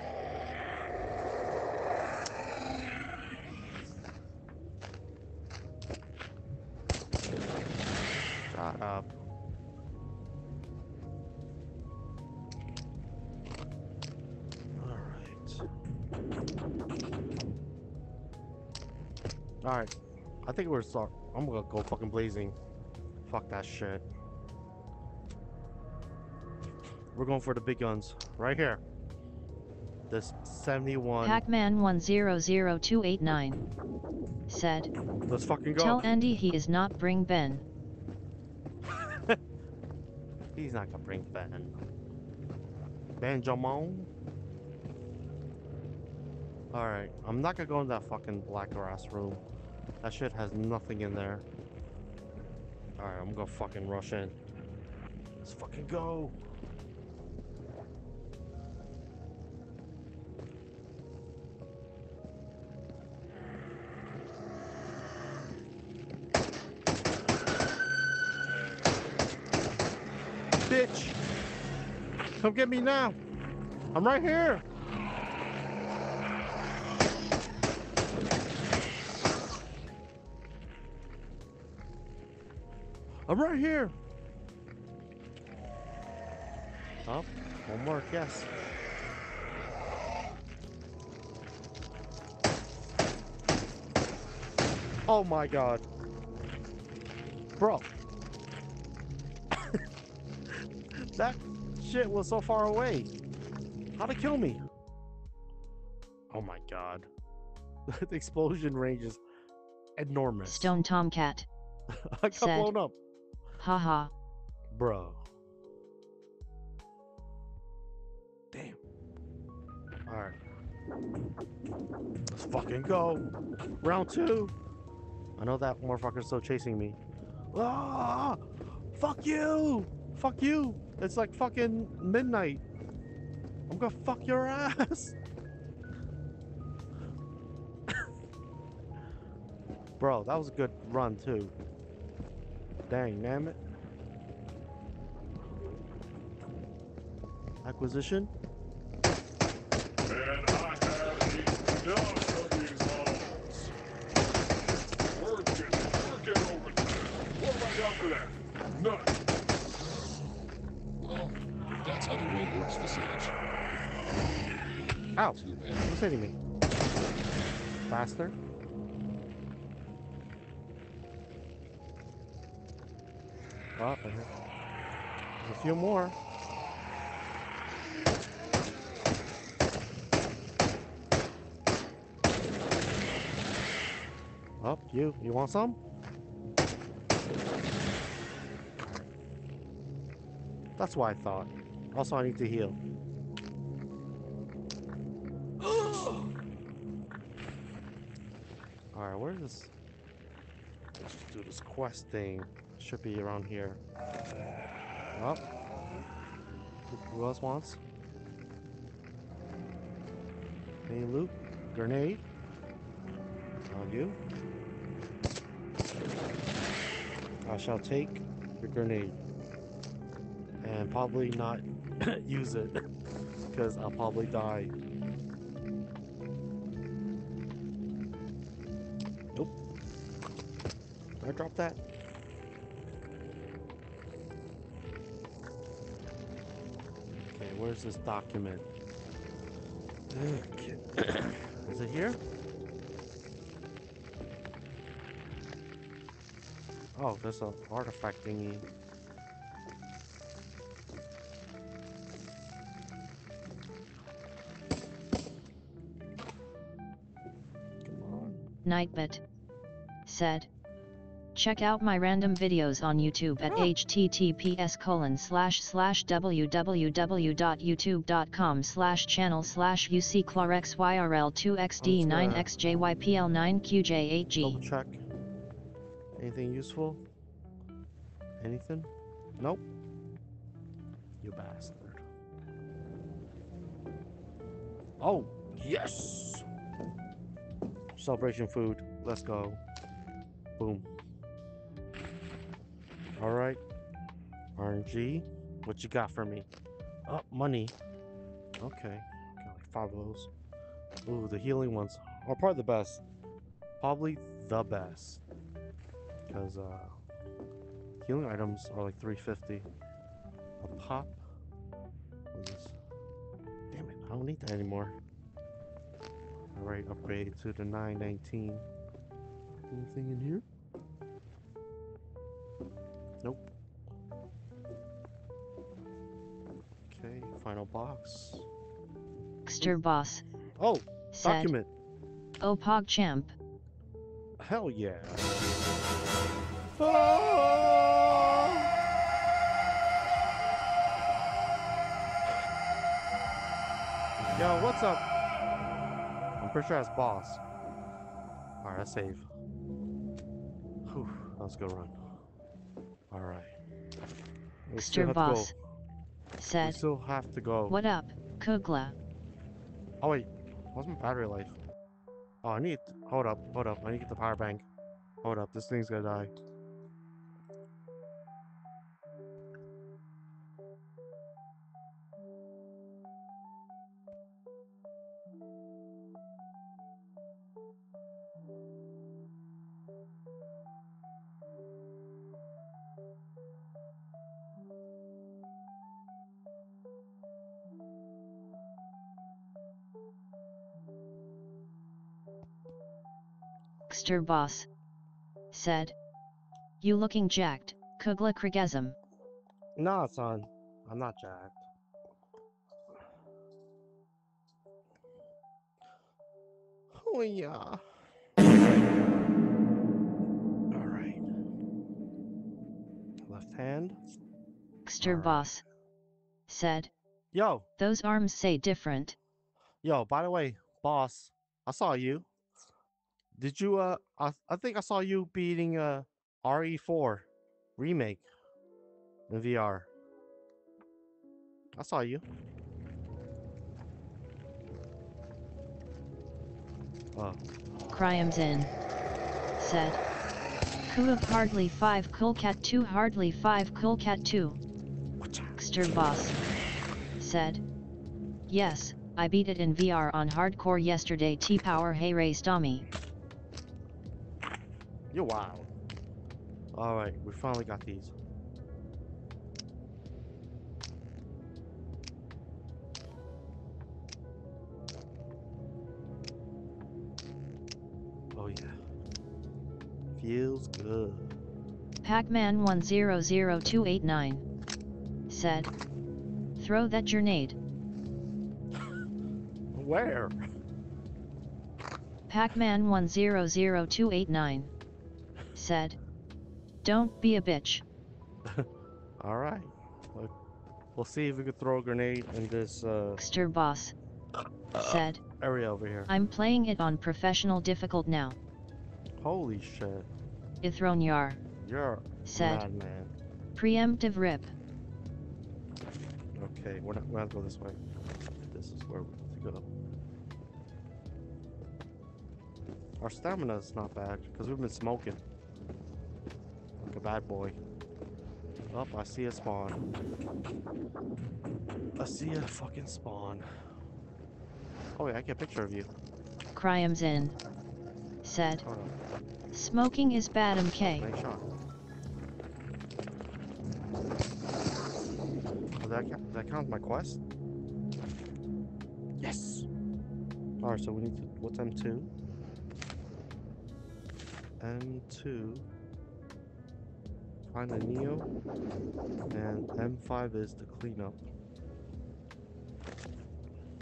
Shut up. Alright. I think we're start. I'm gonna go fucking blazing. Fuck that shit. We're going for the big guns. Right here. This 71. Pac-Man 100289. Said. Let's fucking go. Tell Andy he is not bring Ben. *laughs* He's not gonna bring Ben. Benjamin. Alright, I'm not gonna go in that fucking black grass room. That shit has nothing in there. Alright, I'm gonna fucking rush in. Let's fucking go. Bitch! Come get me now! I'm right here! I'm right here. Oh, one more guess. Oh my god. Bro. *laughs* that shit was so far away. How'd it kill me? Oh my god. *laughs* the explosion range is enormous. Stone Tomcat. *laughs* I got said, blown up. Haha. Bro. Damn. Alright. Let's fucking go. Round two. I know that motherfucker's still chasing me. Ah! Fuck you! Fuck you! It's like fucking midnight. I'm gonna fuck your ass. *laughs* Bro, that was a good run too. Dang, damn it. Acquisition? And I have enough of these holes. Work it, work it over there. What have I got for that? None. Well, that's how the world works, Visage. Ow! Too bad. Who's hitting me? Faster? Oh, there's a few more. Oh, you, you want some? That's what I thought. Also, I need to heal. *gasps* Alright, where's this? Let's do this quest thing. Should be around here. Oh. Who- else wants? Any loot? Grenade? On you. I shall take your grenade. And probably not *coughs* use it. *coughs* Because I'll probably die. Nope. Did I drop that? Where's this document? *clears throat* Is it here? Oh, there's an artifact thingy. Nightbot. Said. Check out my random videos on YouTube at Oh. https colon slash slash www.youtube.com slash channel slash ucclarxyrl2xd9xjypl9qj8g. Double check. Anything useful? Anything? Nope. You bastard. Oh, yes! Celebration food. Let's go. Boom. Alright. RNG. What you got for me? Oh, money. Okay. Got like five of those. Ooh, the healing ones are probably the best. Probably the best. Because uh healing items are like 350. A pop. Damn it, I don't need that anymore. Alright, upgrade to the 919. Anything in here? Nope. Okay, final box. Xter Boss. Oh, Said. document. Oh PogChamp. Hell yeah. Ah! Yo, what's up? I'm pretty sure that's boss. Alright, let's save. Whew, that was a good. Alright. We still Xter have to Boss. go. We still have to go. What up, Koogla? Oh wait, what's my battery life? Oh, I need. Hold up, hold up. I need to get the power bank. Hold up, this thing's gonna die. Boss. said. You looking jacked, Koogla Krigasm. Nah, son. I'm not jacked. Oh yeah. All right. Left hand. Xter Alright. boss. Said. Yo, Those arms say different. yo. By the way, boss, I saw you. Did you? Uh, I, I think I saw you beating uh RE4 remake in VR. I saw you. Oh, in. Said. Kuab hardly 5 Kulkat 2 hardly 5 Kulkat 2. Xter boss. Said. Yes, I beat it in VR on hardcore yesterday T Power Hey Ray Stommy. You're wild. All right, we finally got these. Oh yeah. Feels good. Pac-Man 100289. Said. Throw that grenade. Where? Pac-Man 100289. Said. Don't be a bitch. *laughs* All right. We'll see if we can throw a grenade in this uh, Xter boss. Said. area over here. I'm playing it on professional difficult now. Holy shit. Ithronyar. You're Said. madman. Preemptive rip. Okay, we're not, we're not going this way. This is where we go. Our stamina is not bad because we've been smoking. Like a bad boy. Oh, I see a spawn. I see a fucking spawn. Oh yeah, I get a picture of you. Cryams in. Said. Hold on. Smoking is bad MK. Nice shot. Oh, that, count, that counts my quest? Yes! Alright, so we need to. What's M2? M2. Find a Neo. And M5 is the cleanup.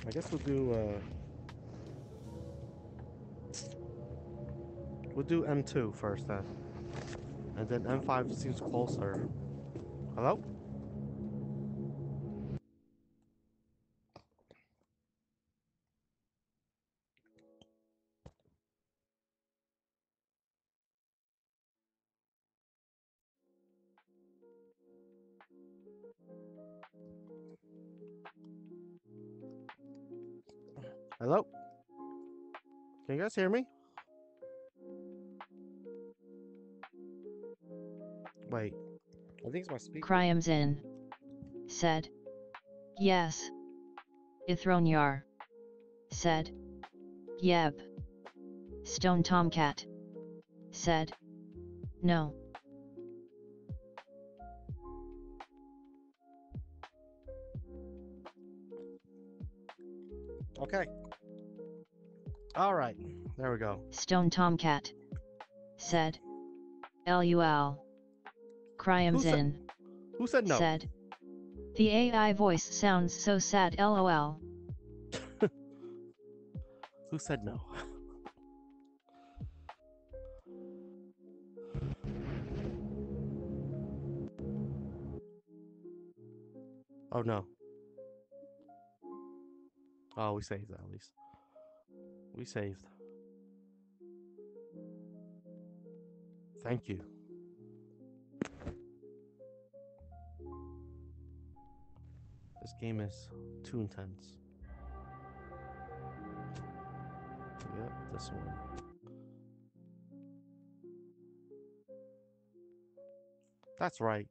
I guess we'll do. Uh, We'll do M2 first then. And then M5 seems closer. Hello? Hello? Can you guys hear me? Wait. I think it's my speaker. Cryams in. Said. Yes. Ithronyar. Said. Yeb. Stone Tomcat. Said. No. Okay. All right. There we go. Stone Tomcat. Said. LUL. Cryams said- in. Who said no? Said. The AI voice sounds so sad lol. *laughs* Who said no? *laughs* oh no. Oh, we saved that at least. We saved. Thank you. This game is too intense. Yep, this one. That's right.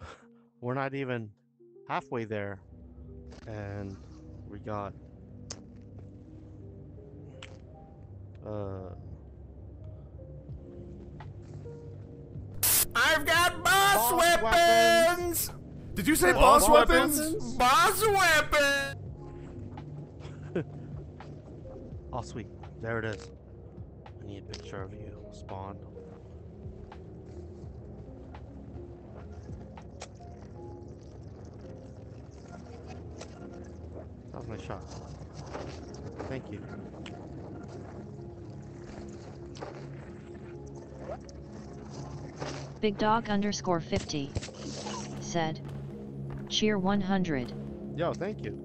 *laughs* We're not even halfway there. And we got uh I've got boss, Boss weapons! Did you say Boss boss, weapons? weapons? Boss weapons! *laughs* Oh sweet. There it is. I need a picture of you. spawn. That was my shot. Thank you. Big dog underscore 50 said. Cheer 100. Yo, thank you.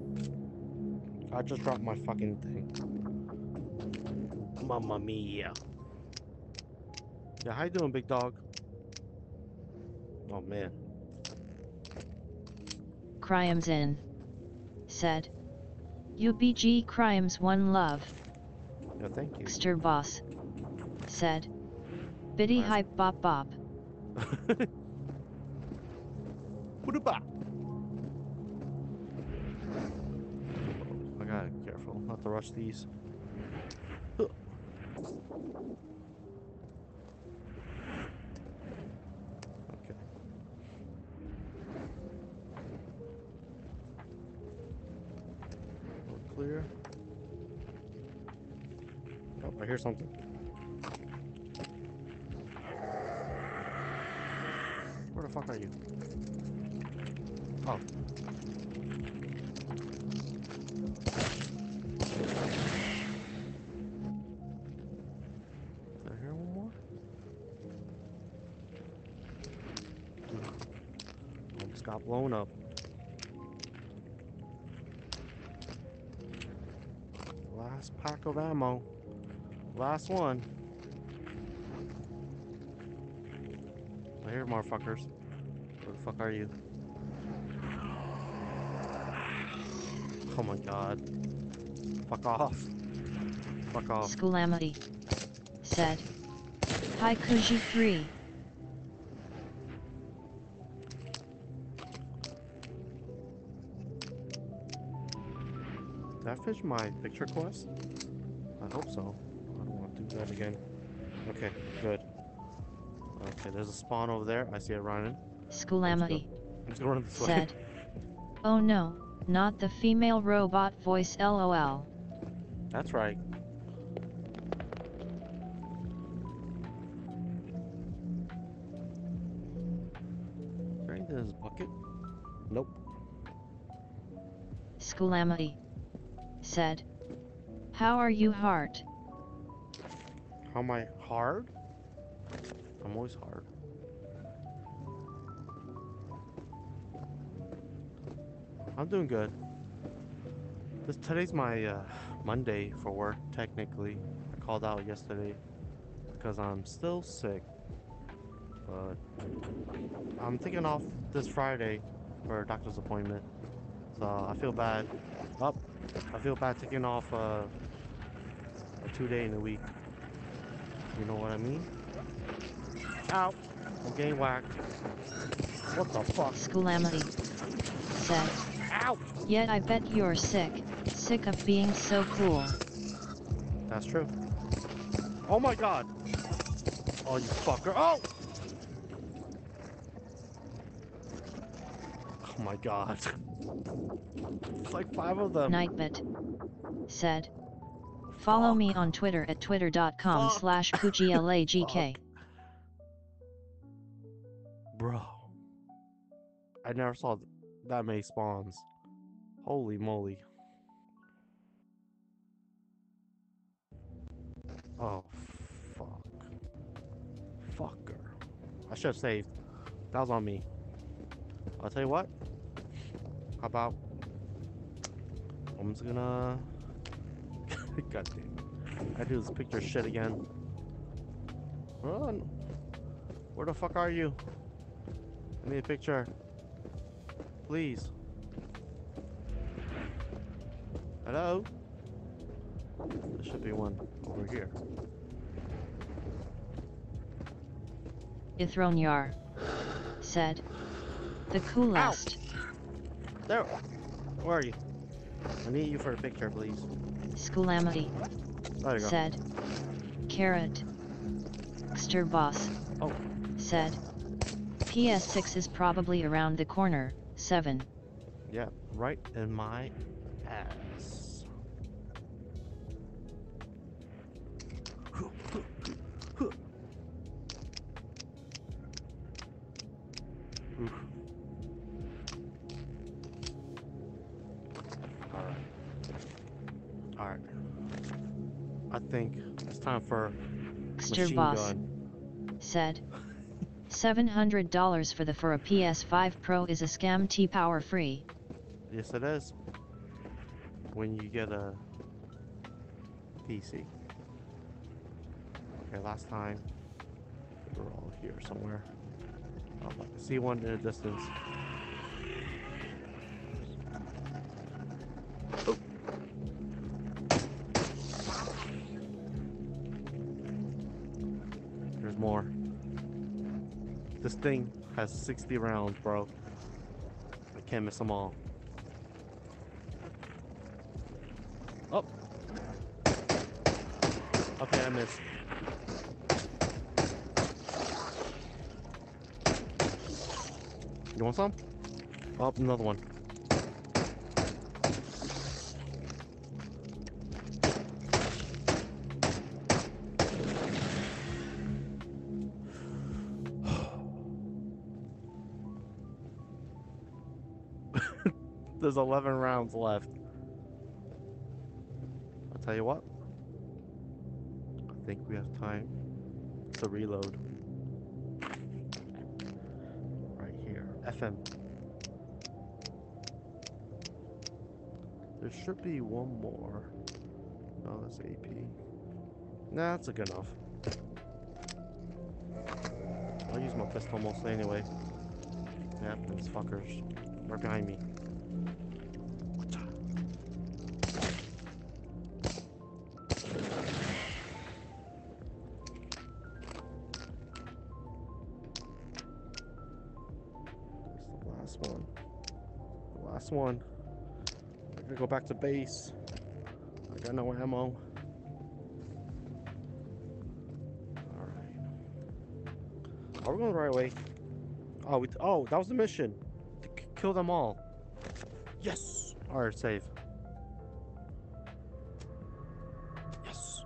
I just dropped my fucking thing. Mamma mia. Yeah, how you doing, big dog? Oh man. Crimes in. Said. UBG Crimes One Love. No, thank you. Xter Boss. Said. Biddy Nice. hype bop bop. *laughs* What about? I gotta be careful not to rush these. Okay. All clear. Oh, I hear something. Got blown up. Last pack of ammo. Last one. I hear motherfuckers. Where the fuck are you? Oh my god. Fuck off. Fuck off. Skulamity. Said. Hi Kuji 3. Finish my picture quest? I hope so. I don't want to do that again. Okay, good. Okay, there's a spawn over there. I see it running. Skulamity. I'm run this way. Said. *laughs* Oh no, not the female robot voice lol. That's right. Is there anything in this bucket? Nope. Skulamity. Said. How are you heart? How am I hard? I'm always hard. I'm doing good. This today's my uh, Monday for work. Technically, I called out yesterday because I'm still sick. But I'm taking off this Friday for a doctor's appointment. So I feel bad. Up, I feel bad taking off uh, a two day in a week. You know what I mean? Ow! I'm getting whacked. What the fuck? Skulamity. Said. Ow! Yet I bet you're sick. Sick of being so cool. That's true. Oh my god! Oh, you fucker. Oh! My god. It's like five of them. Nightbot. Said. Follow me on Twitter at twitter.com Fuck. slash kooglagk. *laughs* Bro. I never saw that many spawns. Holy moly. Oh, fuck. Fucker. I should have saved. That was on me. I'll tell you what. How about. I'm just gonna. *coughs* God damn. I do this picture shit again. Run. Where the fuck are you? I need a picture. Please. Hello? There should be one over here. Ithronyar. Said. The coolest. There. Where are you? I need you for a picture, please. Skulamity. There you go. Said. Carrot. Xter boss. Oh. Said. PS6 is probably around the corner. 7. Yeah, right in my ass. I think it's time for machine Boss gun. said. $700 for the for a PS5 Pro is a scam T-Power free. Yes, it is. When you get a PC. Okay, last time we were all here somewhere. Oh, I can see one in the distance. Thing has 60 rounds, bro. I can't miss them all. Oh. Okay, I missed. You want some? Oh, another one. There's 11 rounds left. I'll tell you what. I think we have time to reload. Right here. FM. There should be one more. Oh, that's AP. Nah, that's good enough. I'll use my pistol mostly anyway. Yep, those fuckers. Right behind me. One. I gotta go back to base. I got no ammo. Alright. Are we going the right way? Oh, we oh, that was the mission. To kill them all. Yes! Alright, save. Yes!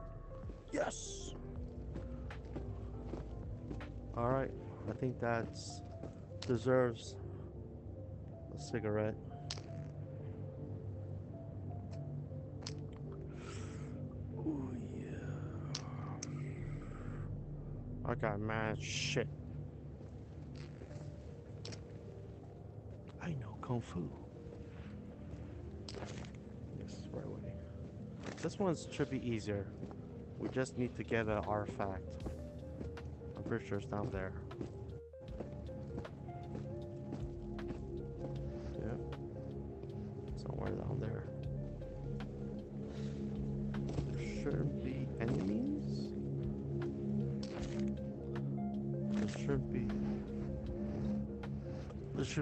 Yes! Alright, I think that's deserves a cigarette. Got mad shit. I know Kung Fu. Yes, right away. This one should be easier. We just need to get an artifact. I'm pretty sure it's down there.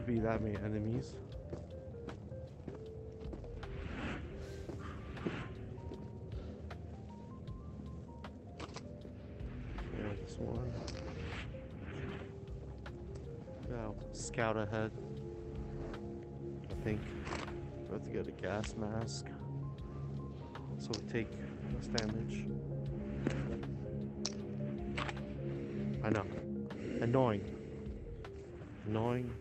Be that many enemies. One. Yeah, scout ahead. I think we have to get a gas mask. So we take less damage. I know. Annoying. Annoying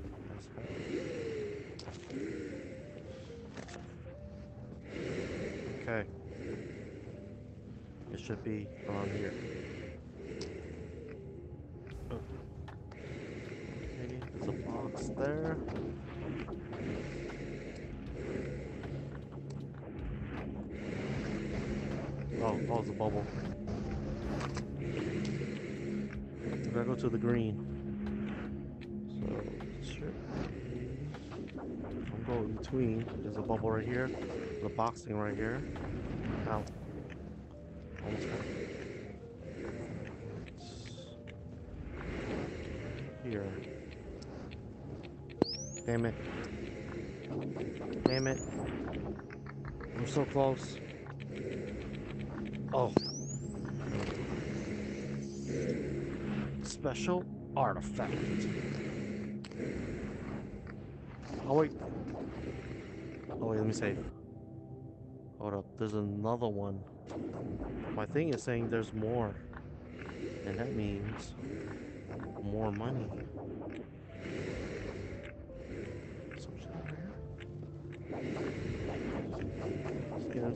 should be around here. Okay, there's a box there. Oh, oh, a bubble. We gotta go to the green. So, be- I'm going between. There's a bubble right here. The boxing right here. Ow. Close. Oh. Special artifact. Oh wait. Oh wait, let me save. Hold up, there's another one. My thing is saying there's more. And that means more money.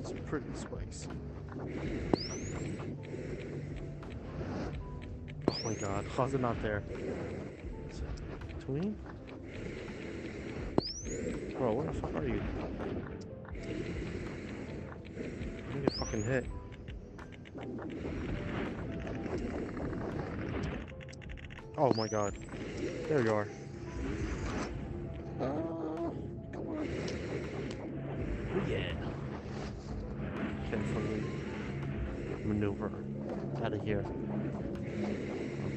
Some pretty spicy. Oh my god, how's it not there? Between? Bro, where the fuck are you? I'm gonna get fucking hit. Oh my god. There you are. Yeah. Carefully maneuver out of here.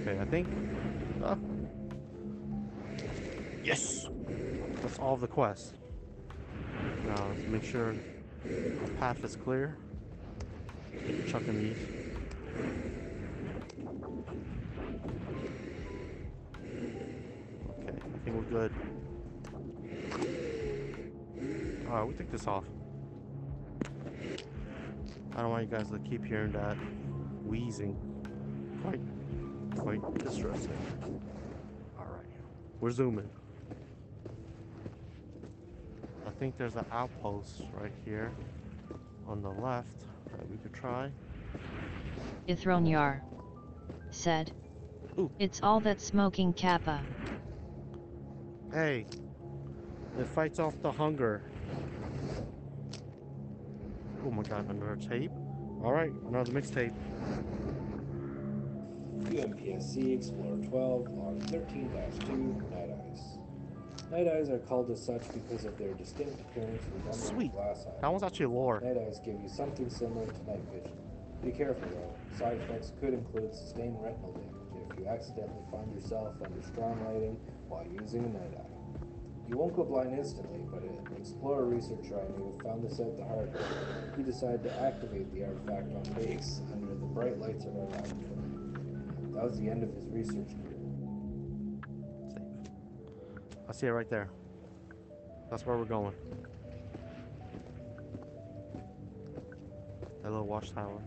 Okay, I think. Uh, yes! That's all of the quest. Now, let's make sure the path is clear. Keep chucking these. Okay, I think we're good. Alright, we take this off. I don't want you guys to keep hearing that wheezing. Quite, quite distressing. Alright, we're zooming. I think there's an outpost right here on the left that we could try. Ithronyar said. Ooh. It's all that smoking kappa. Hey, it fights off the hunger. Oh my god, another tape? Alright, another mixtape. UNPSC Explorer 12, log 13-2, Night Eyes. Night eyes are called as such because of their distinct appearance resembling glass eyes. That one's actually lore. Night eyes give you something similar to night vision. Be careful though. Side effects could include sustained retinal damage if you accidentally find yourself under strong lighting while using a night eye. You won't go blind instantly, but an Explorer researcher I knew found this out the hard way. He decided to activate the artifact on base under the bright lights of our laboratory. That was the end of his research career. I see it right there. That's where we're going. That little watchtower.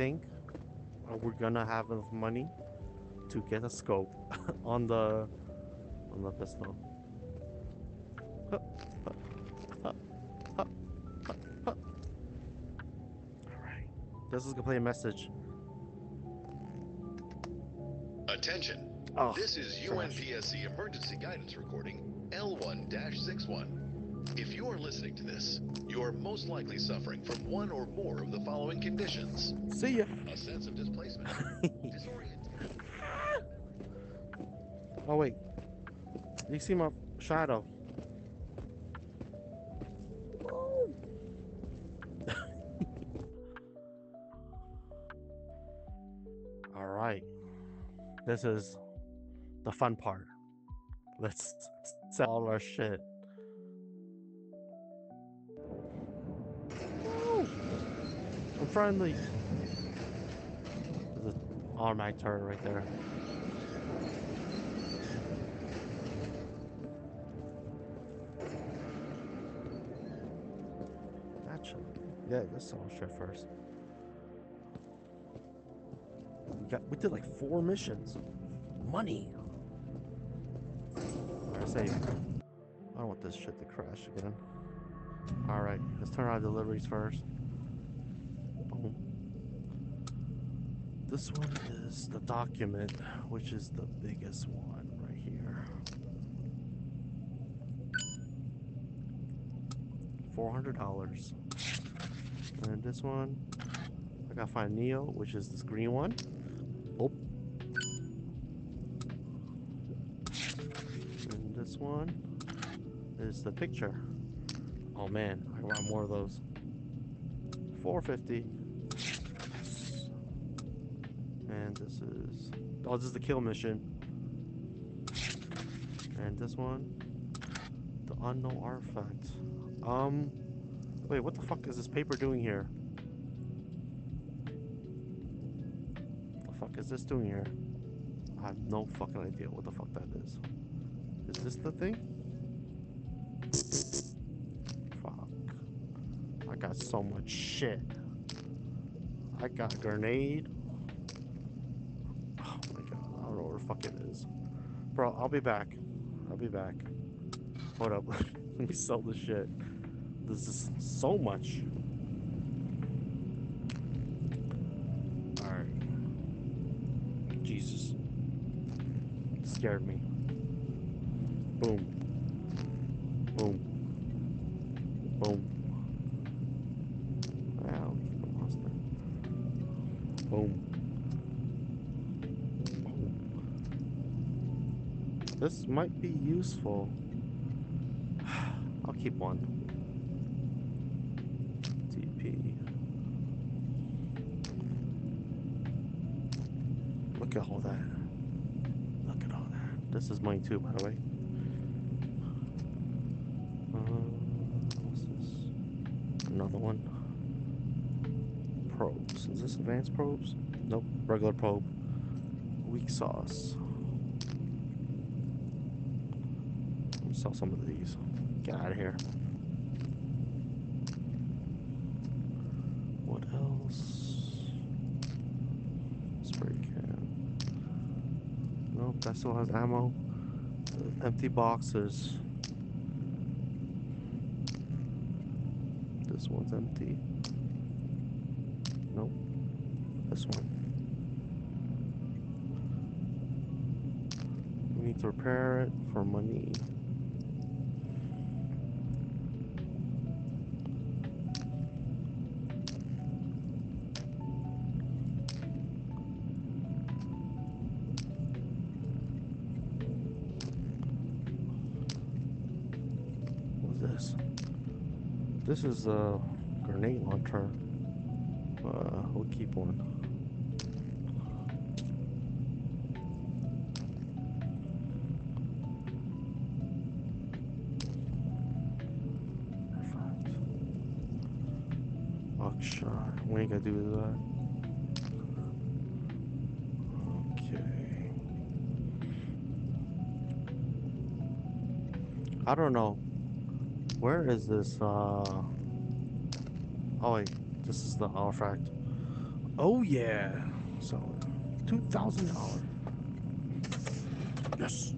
Think uh, we're gonna have enough money to get a scope *laughs* on the on the pistol. Alright. This is gonna play a message. Attention. Oh, This is trash. UNPSC emergency guidance recording L1-61. If you are listening to this, you are most likely suffering from one or more of the following conditions. See ya. A sense of displacement, *laughs* disorientation, oh wait. You see my shadow. *laughs* Alright. This is the fun part. Let's sell our shit. Friendly. There's an automatic turret right there. Actually, yeah, sell our shit first. We got we did like four missions. Money. Alright, save. I don't want this shit to crash again. Alright, let's turn on deliveries first. Boom. This one is the document, which is the biggest one right here. Four hundred dollars. And this one, I gotta find Neo, which is this green one. Oh. And this one is the picture. Oh man, I want more of those. 450. And this is oh this is the kill mission. And this one. The unknown artifact. Um wait, what the fuck is this paper doing here? The fuck is this doing here? I have no fucking idea what the fuck that is. Is this the thing? Fuck. I got so much shit. I got a grenade. Oh my god, I don't know where the fuck it is. Bro, I'll be back. I'll be back. Hold up. *laughs* Let me sell this shit. This is so much. Alright. Jesus. Scared me. Boom. Boom. Boom. Wow, keep it lost there. Boom. Boom. This might be useful. *sighs* I'll keep one. TP. Look at all that. Look at all that. This is mine too, by the way. Uh, what's this? Another one. Probes. Is this advanced probes? Nope. Regular probe. Weak sauce. Let me sell some of these. Get out of here. What else? Spray can. Nope, that still has ammo. Empty boxes. This one's empty. Nope. This one. We need to repair it for money. This is a grenade launcher. Uh, we'll keep one. Buckshot. We ain't gonna do that. Okay. I don't know. Where is this, uh... Oh wait, this is the artifact. Oh yeah! So, $2,000. Yes!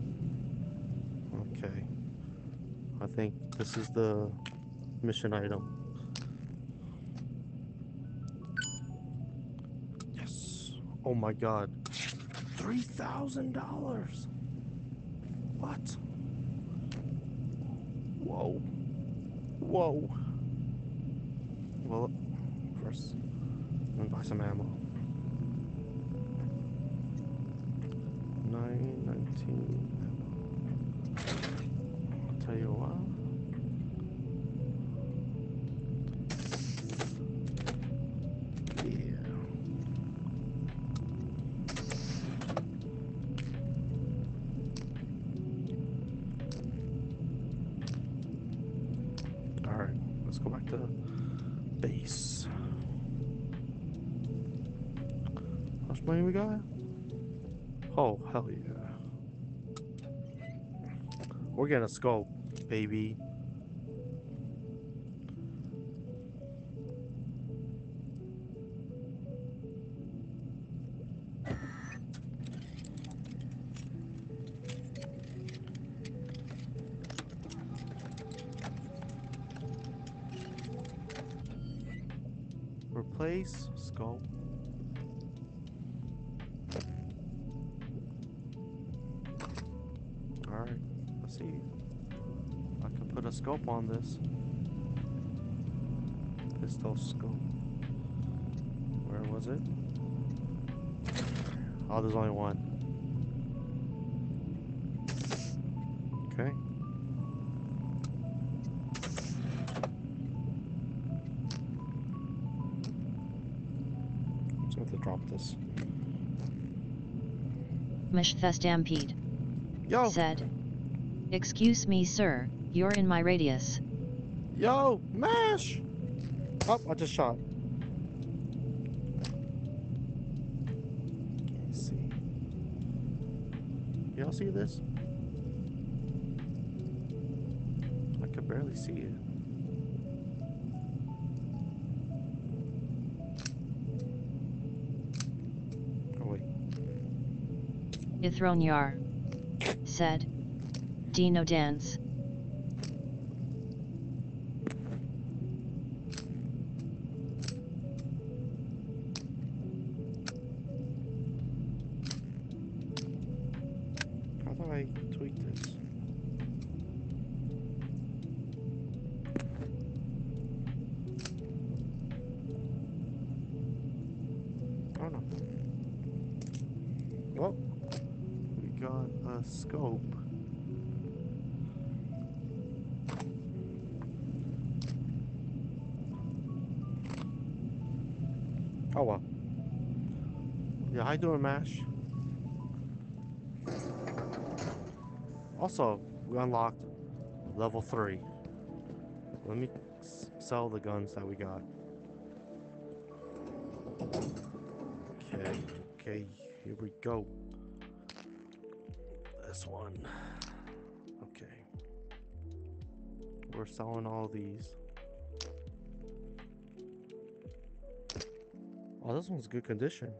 Okay. I think this is the mission item. Yes! Oh my god. $3,000! What? Let's go back to base. How much money we got? Oh, hell yeah. We're getting a skull, baby. Oh, there's only one. Okay. I'm going to drop this. Mish the Stampede Yo! said. Excuse me, sir, you're in my radius. Yo! Mash! Oh, I just shot. y'all see this? I can barely see it. Oh wait. Ithronyar said. Dino dance. Also, we unlocked level 3. Let me sell the guns that we got. Okay, okay, here we go. This one. Okay. We're selling all these. Oh, this one's good condition.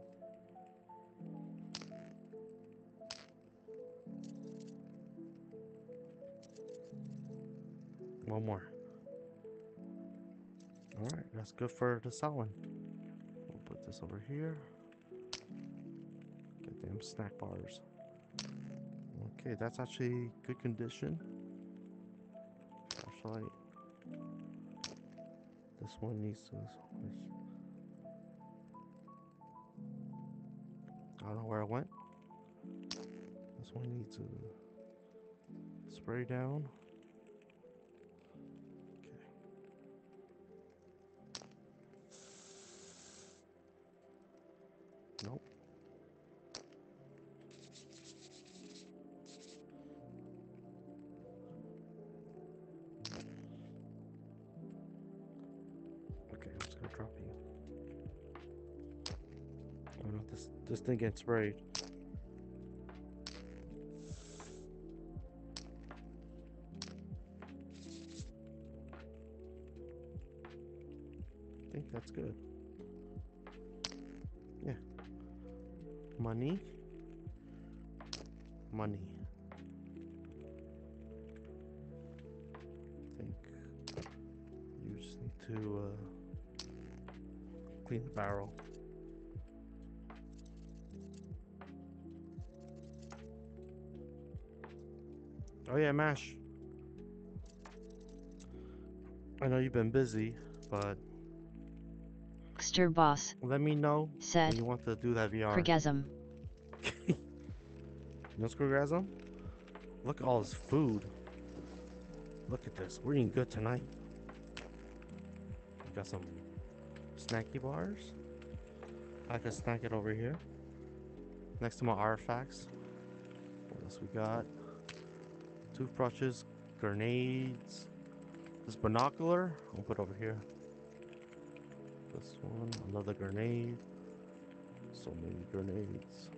One more. Alright, that's good for the selling. We'll put this over here. Goddamn snack bars. Okay, that's actually good condition. Flashlight. This one needs to. I don't know where it went. This one needs to spray down. No, this this thing Mash. I know you've been busy, but Xter Boss. let me know Said. you want to do that VR. Orgasm. No screwgasm? Look at all this food. Look at this. We're eating good tonight. Got some snacky bars. I can snack it over here. Next to my artifacts. What else we got? Toothbrushes, grenades. This binocular, I'll put over here. This one, another grenade. So many grenades.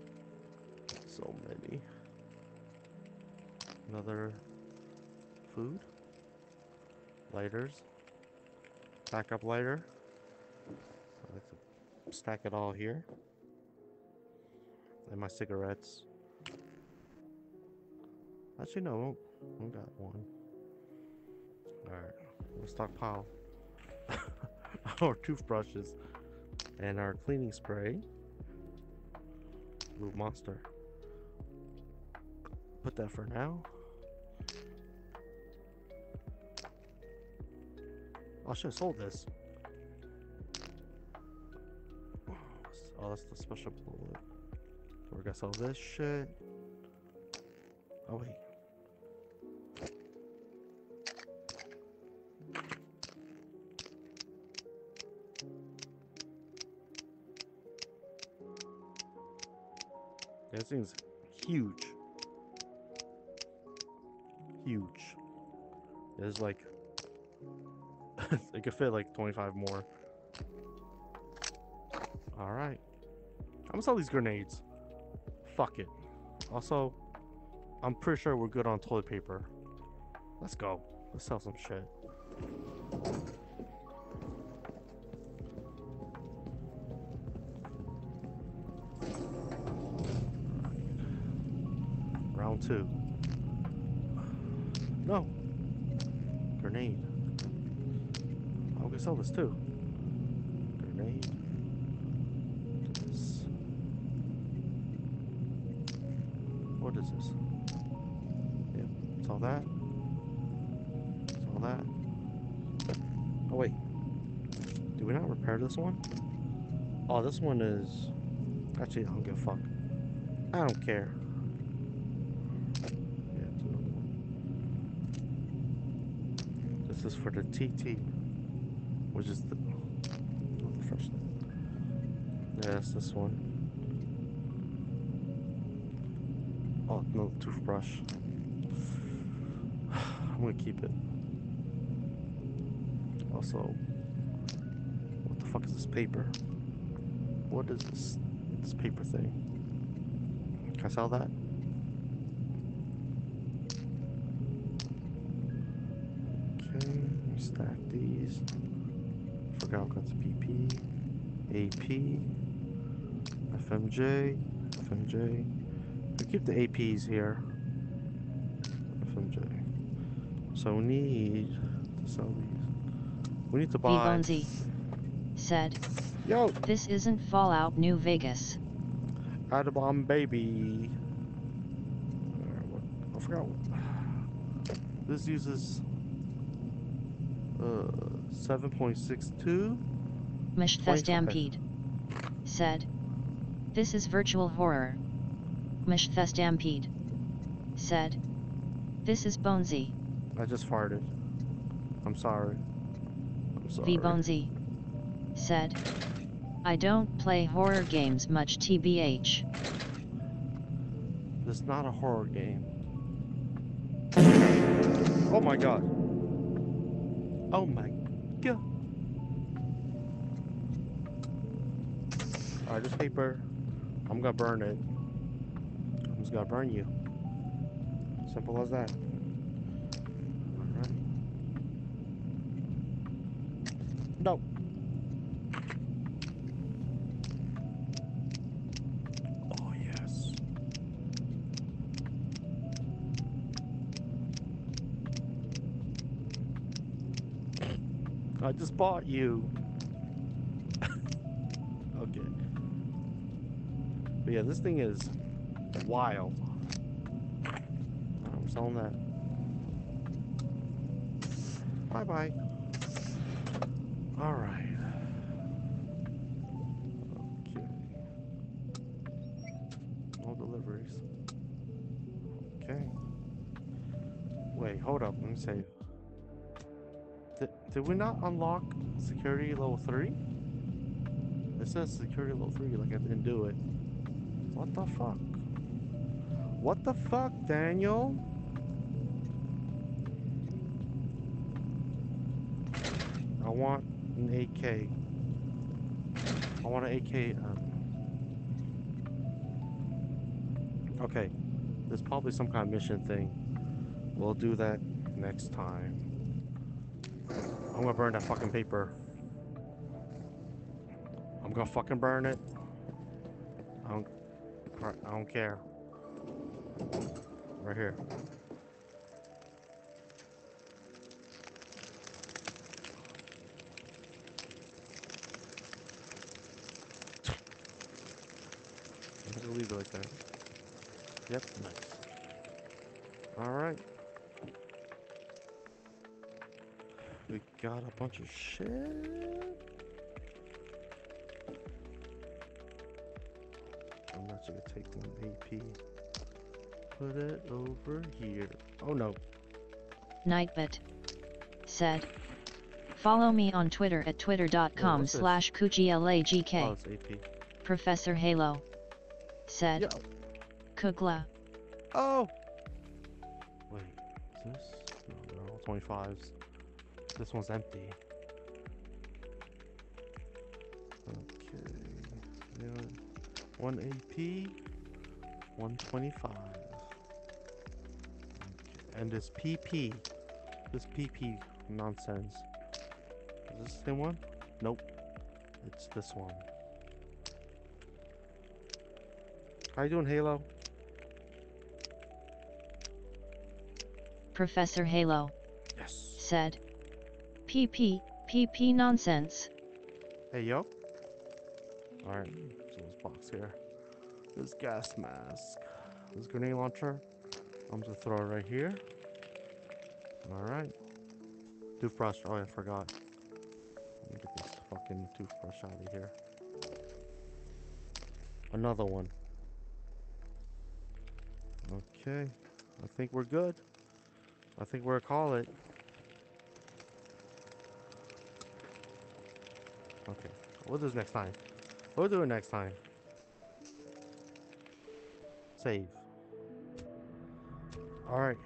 So many. Another food. Lighters. Backup lighter. I like to stack it all here. And my cigarettes. Actually, no, I got one. Alright, we'll stockpile *laughs* our toothbrushes and our cleaning spray. Little Monster. Put that for now. Oh, I should have sold this. Oh, that's the special bullet. We're gonna sell this shit. Oh wait. This thing's huge. Huge. There's like *laughs* it could fit like 25 more. Alright. I'm gonna sell these grenades. Fuck it. Also, I'm pretty sure we're good on toilet paper. Let's go. Let's sell some shit. Two. No. Grenade. I can sell this too. Grenade. This. What is this? Yep, it's all that. It's all that. Oh wait. Do we not repair this one? Oh, this one is... Actually, I don't give a fuck. I don't care. Yeah, it's another one. This is for the TT, which is the, the first. Yeah, this one. Oh, no toothbrush. *sighs* I'm gonna keep it. Also, what the fuck is this paper? What is this? This paper thing? Can I sell that? These. Forgot I got the PP, AP, FMJ, FMJ. We keep the APs here. FMJ. So we need to sell these. We need to buy. Vbonesy said, Yo, This isn't Fallout New Vegas. Add a bomb, baby. I forgot. This uses 7.62. Mish the 25. Stampede said, This is virtual horror. Mish the Stampede said, This is Bonesy. I just farted. I'm sorry. I'm sorry. Vbonesy said, I don't play horror games much tbh. This is not a horror game. Oh my god. Oh my god. Alright, this paper, I'm gonna burn it. I'm just gonna burn you. Simple as that. Alright. No. Oh yes. I just bought you. *laughs* okay. But yeah, this thing is wild. I'm selling that. Bye bye. Alright. Okay. No deliveries. Okay. Wait, hold up. Let me save. Did, we not unlock security level 3? It says security level 3 like I didn't do it. What the fuck? What the fuck, Daniel? I want an AK. I want an AK. Um... Okay, there's probably some kind of mission thing. We'll do that next time. I'm gonna burn that fucking paper. I'm gonna fucking burn it. I don't. I don't care. Right here. I'm gonna leave it like that. Yep, nice. Alright. Got a bunch of shit. I'm actually gonna take one AP. Put it over here. Oh no. Nightbot said, Follow me on Twitter at twitter.com this? slash Oh, it's AP. Professor Halo said, Yo. Koogla. Oh! Wait, is this? No, they're all 25s. This one's empty. Okay. One AP, 125. Okay. And this PP. This PP nonsense. Is this the same one? Nope. It's this one. How you doing, Halo? Professor Halo Yes. said. PP, PP nonsense. Hey, yo. Alright, so this box here. This gas mask. This grenade launcher. I'm gonna throw it right here. Alright. Toothbrush. Oh, I forgot. Let me get this fucking toothbrush out of here. Another one. Okay. I think we're good. I think we're call it. Okay. We'll do this next time. We'll do it next time. Save. Alright.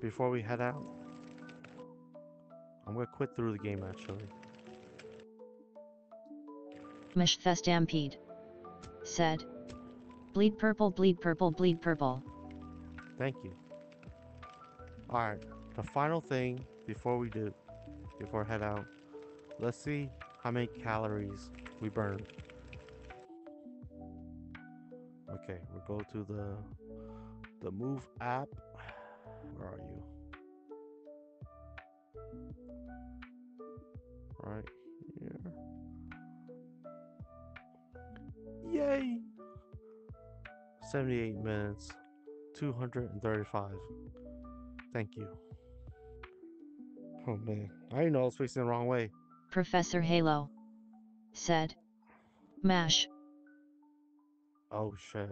Before we head out, I'm gonna quit through the game actually. Mishthest Stampede said. Bleed purple, bleed purple, bleed purple. Thank you. Alright. The final thing before we do, before head out, let's see how many calories we burn. Okay, we'll go to the the move app. Where are you? Right here. Yay! 78 minutes, 235. Thank you. Oh man, I didn't know I was facing the wrong way. Professor Halo said. Mash. Oh shit.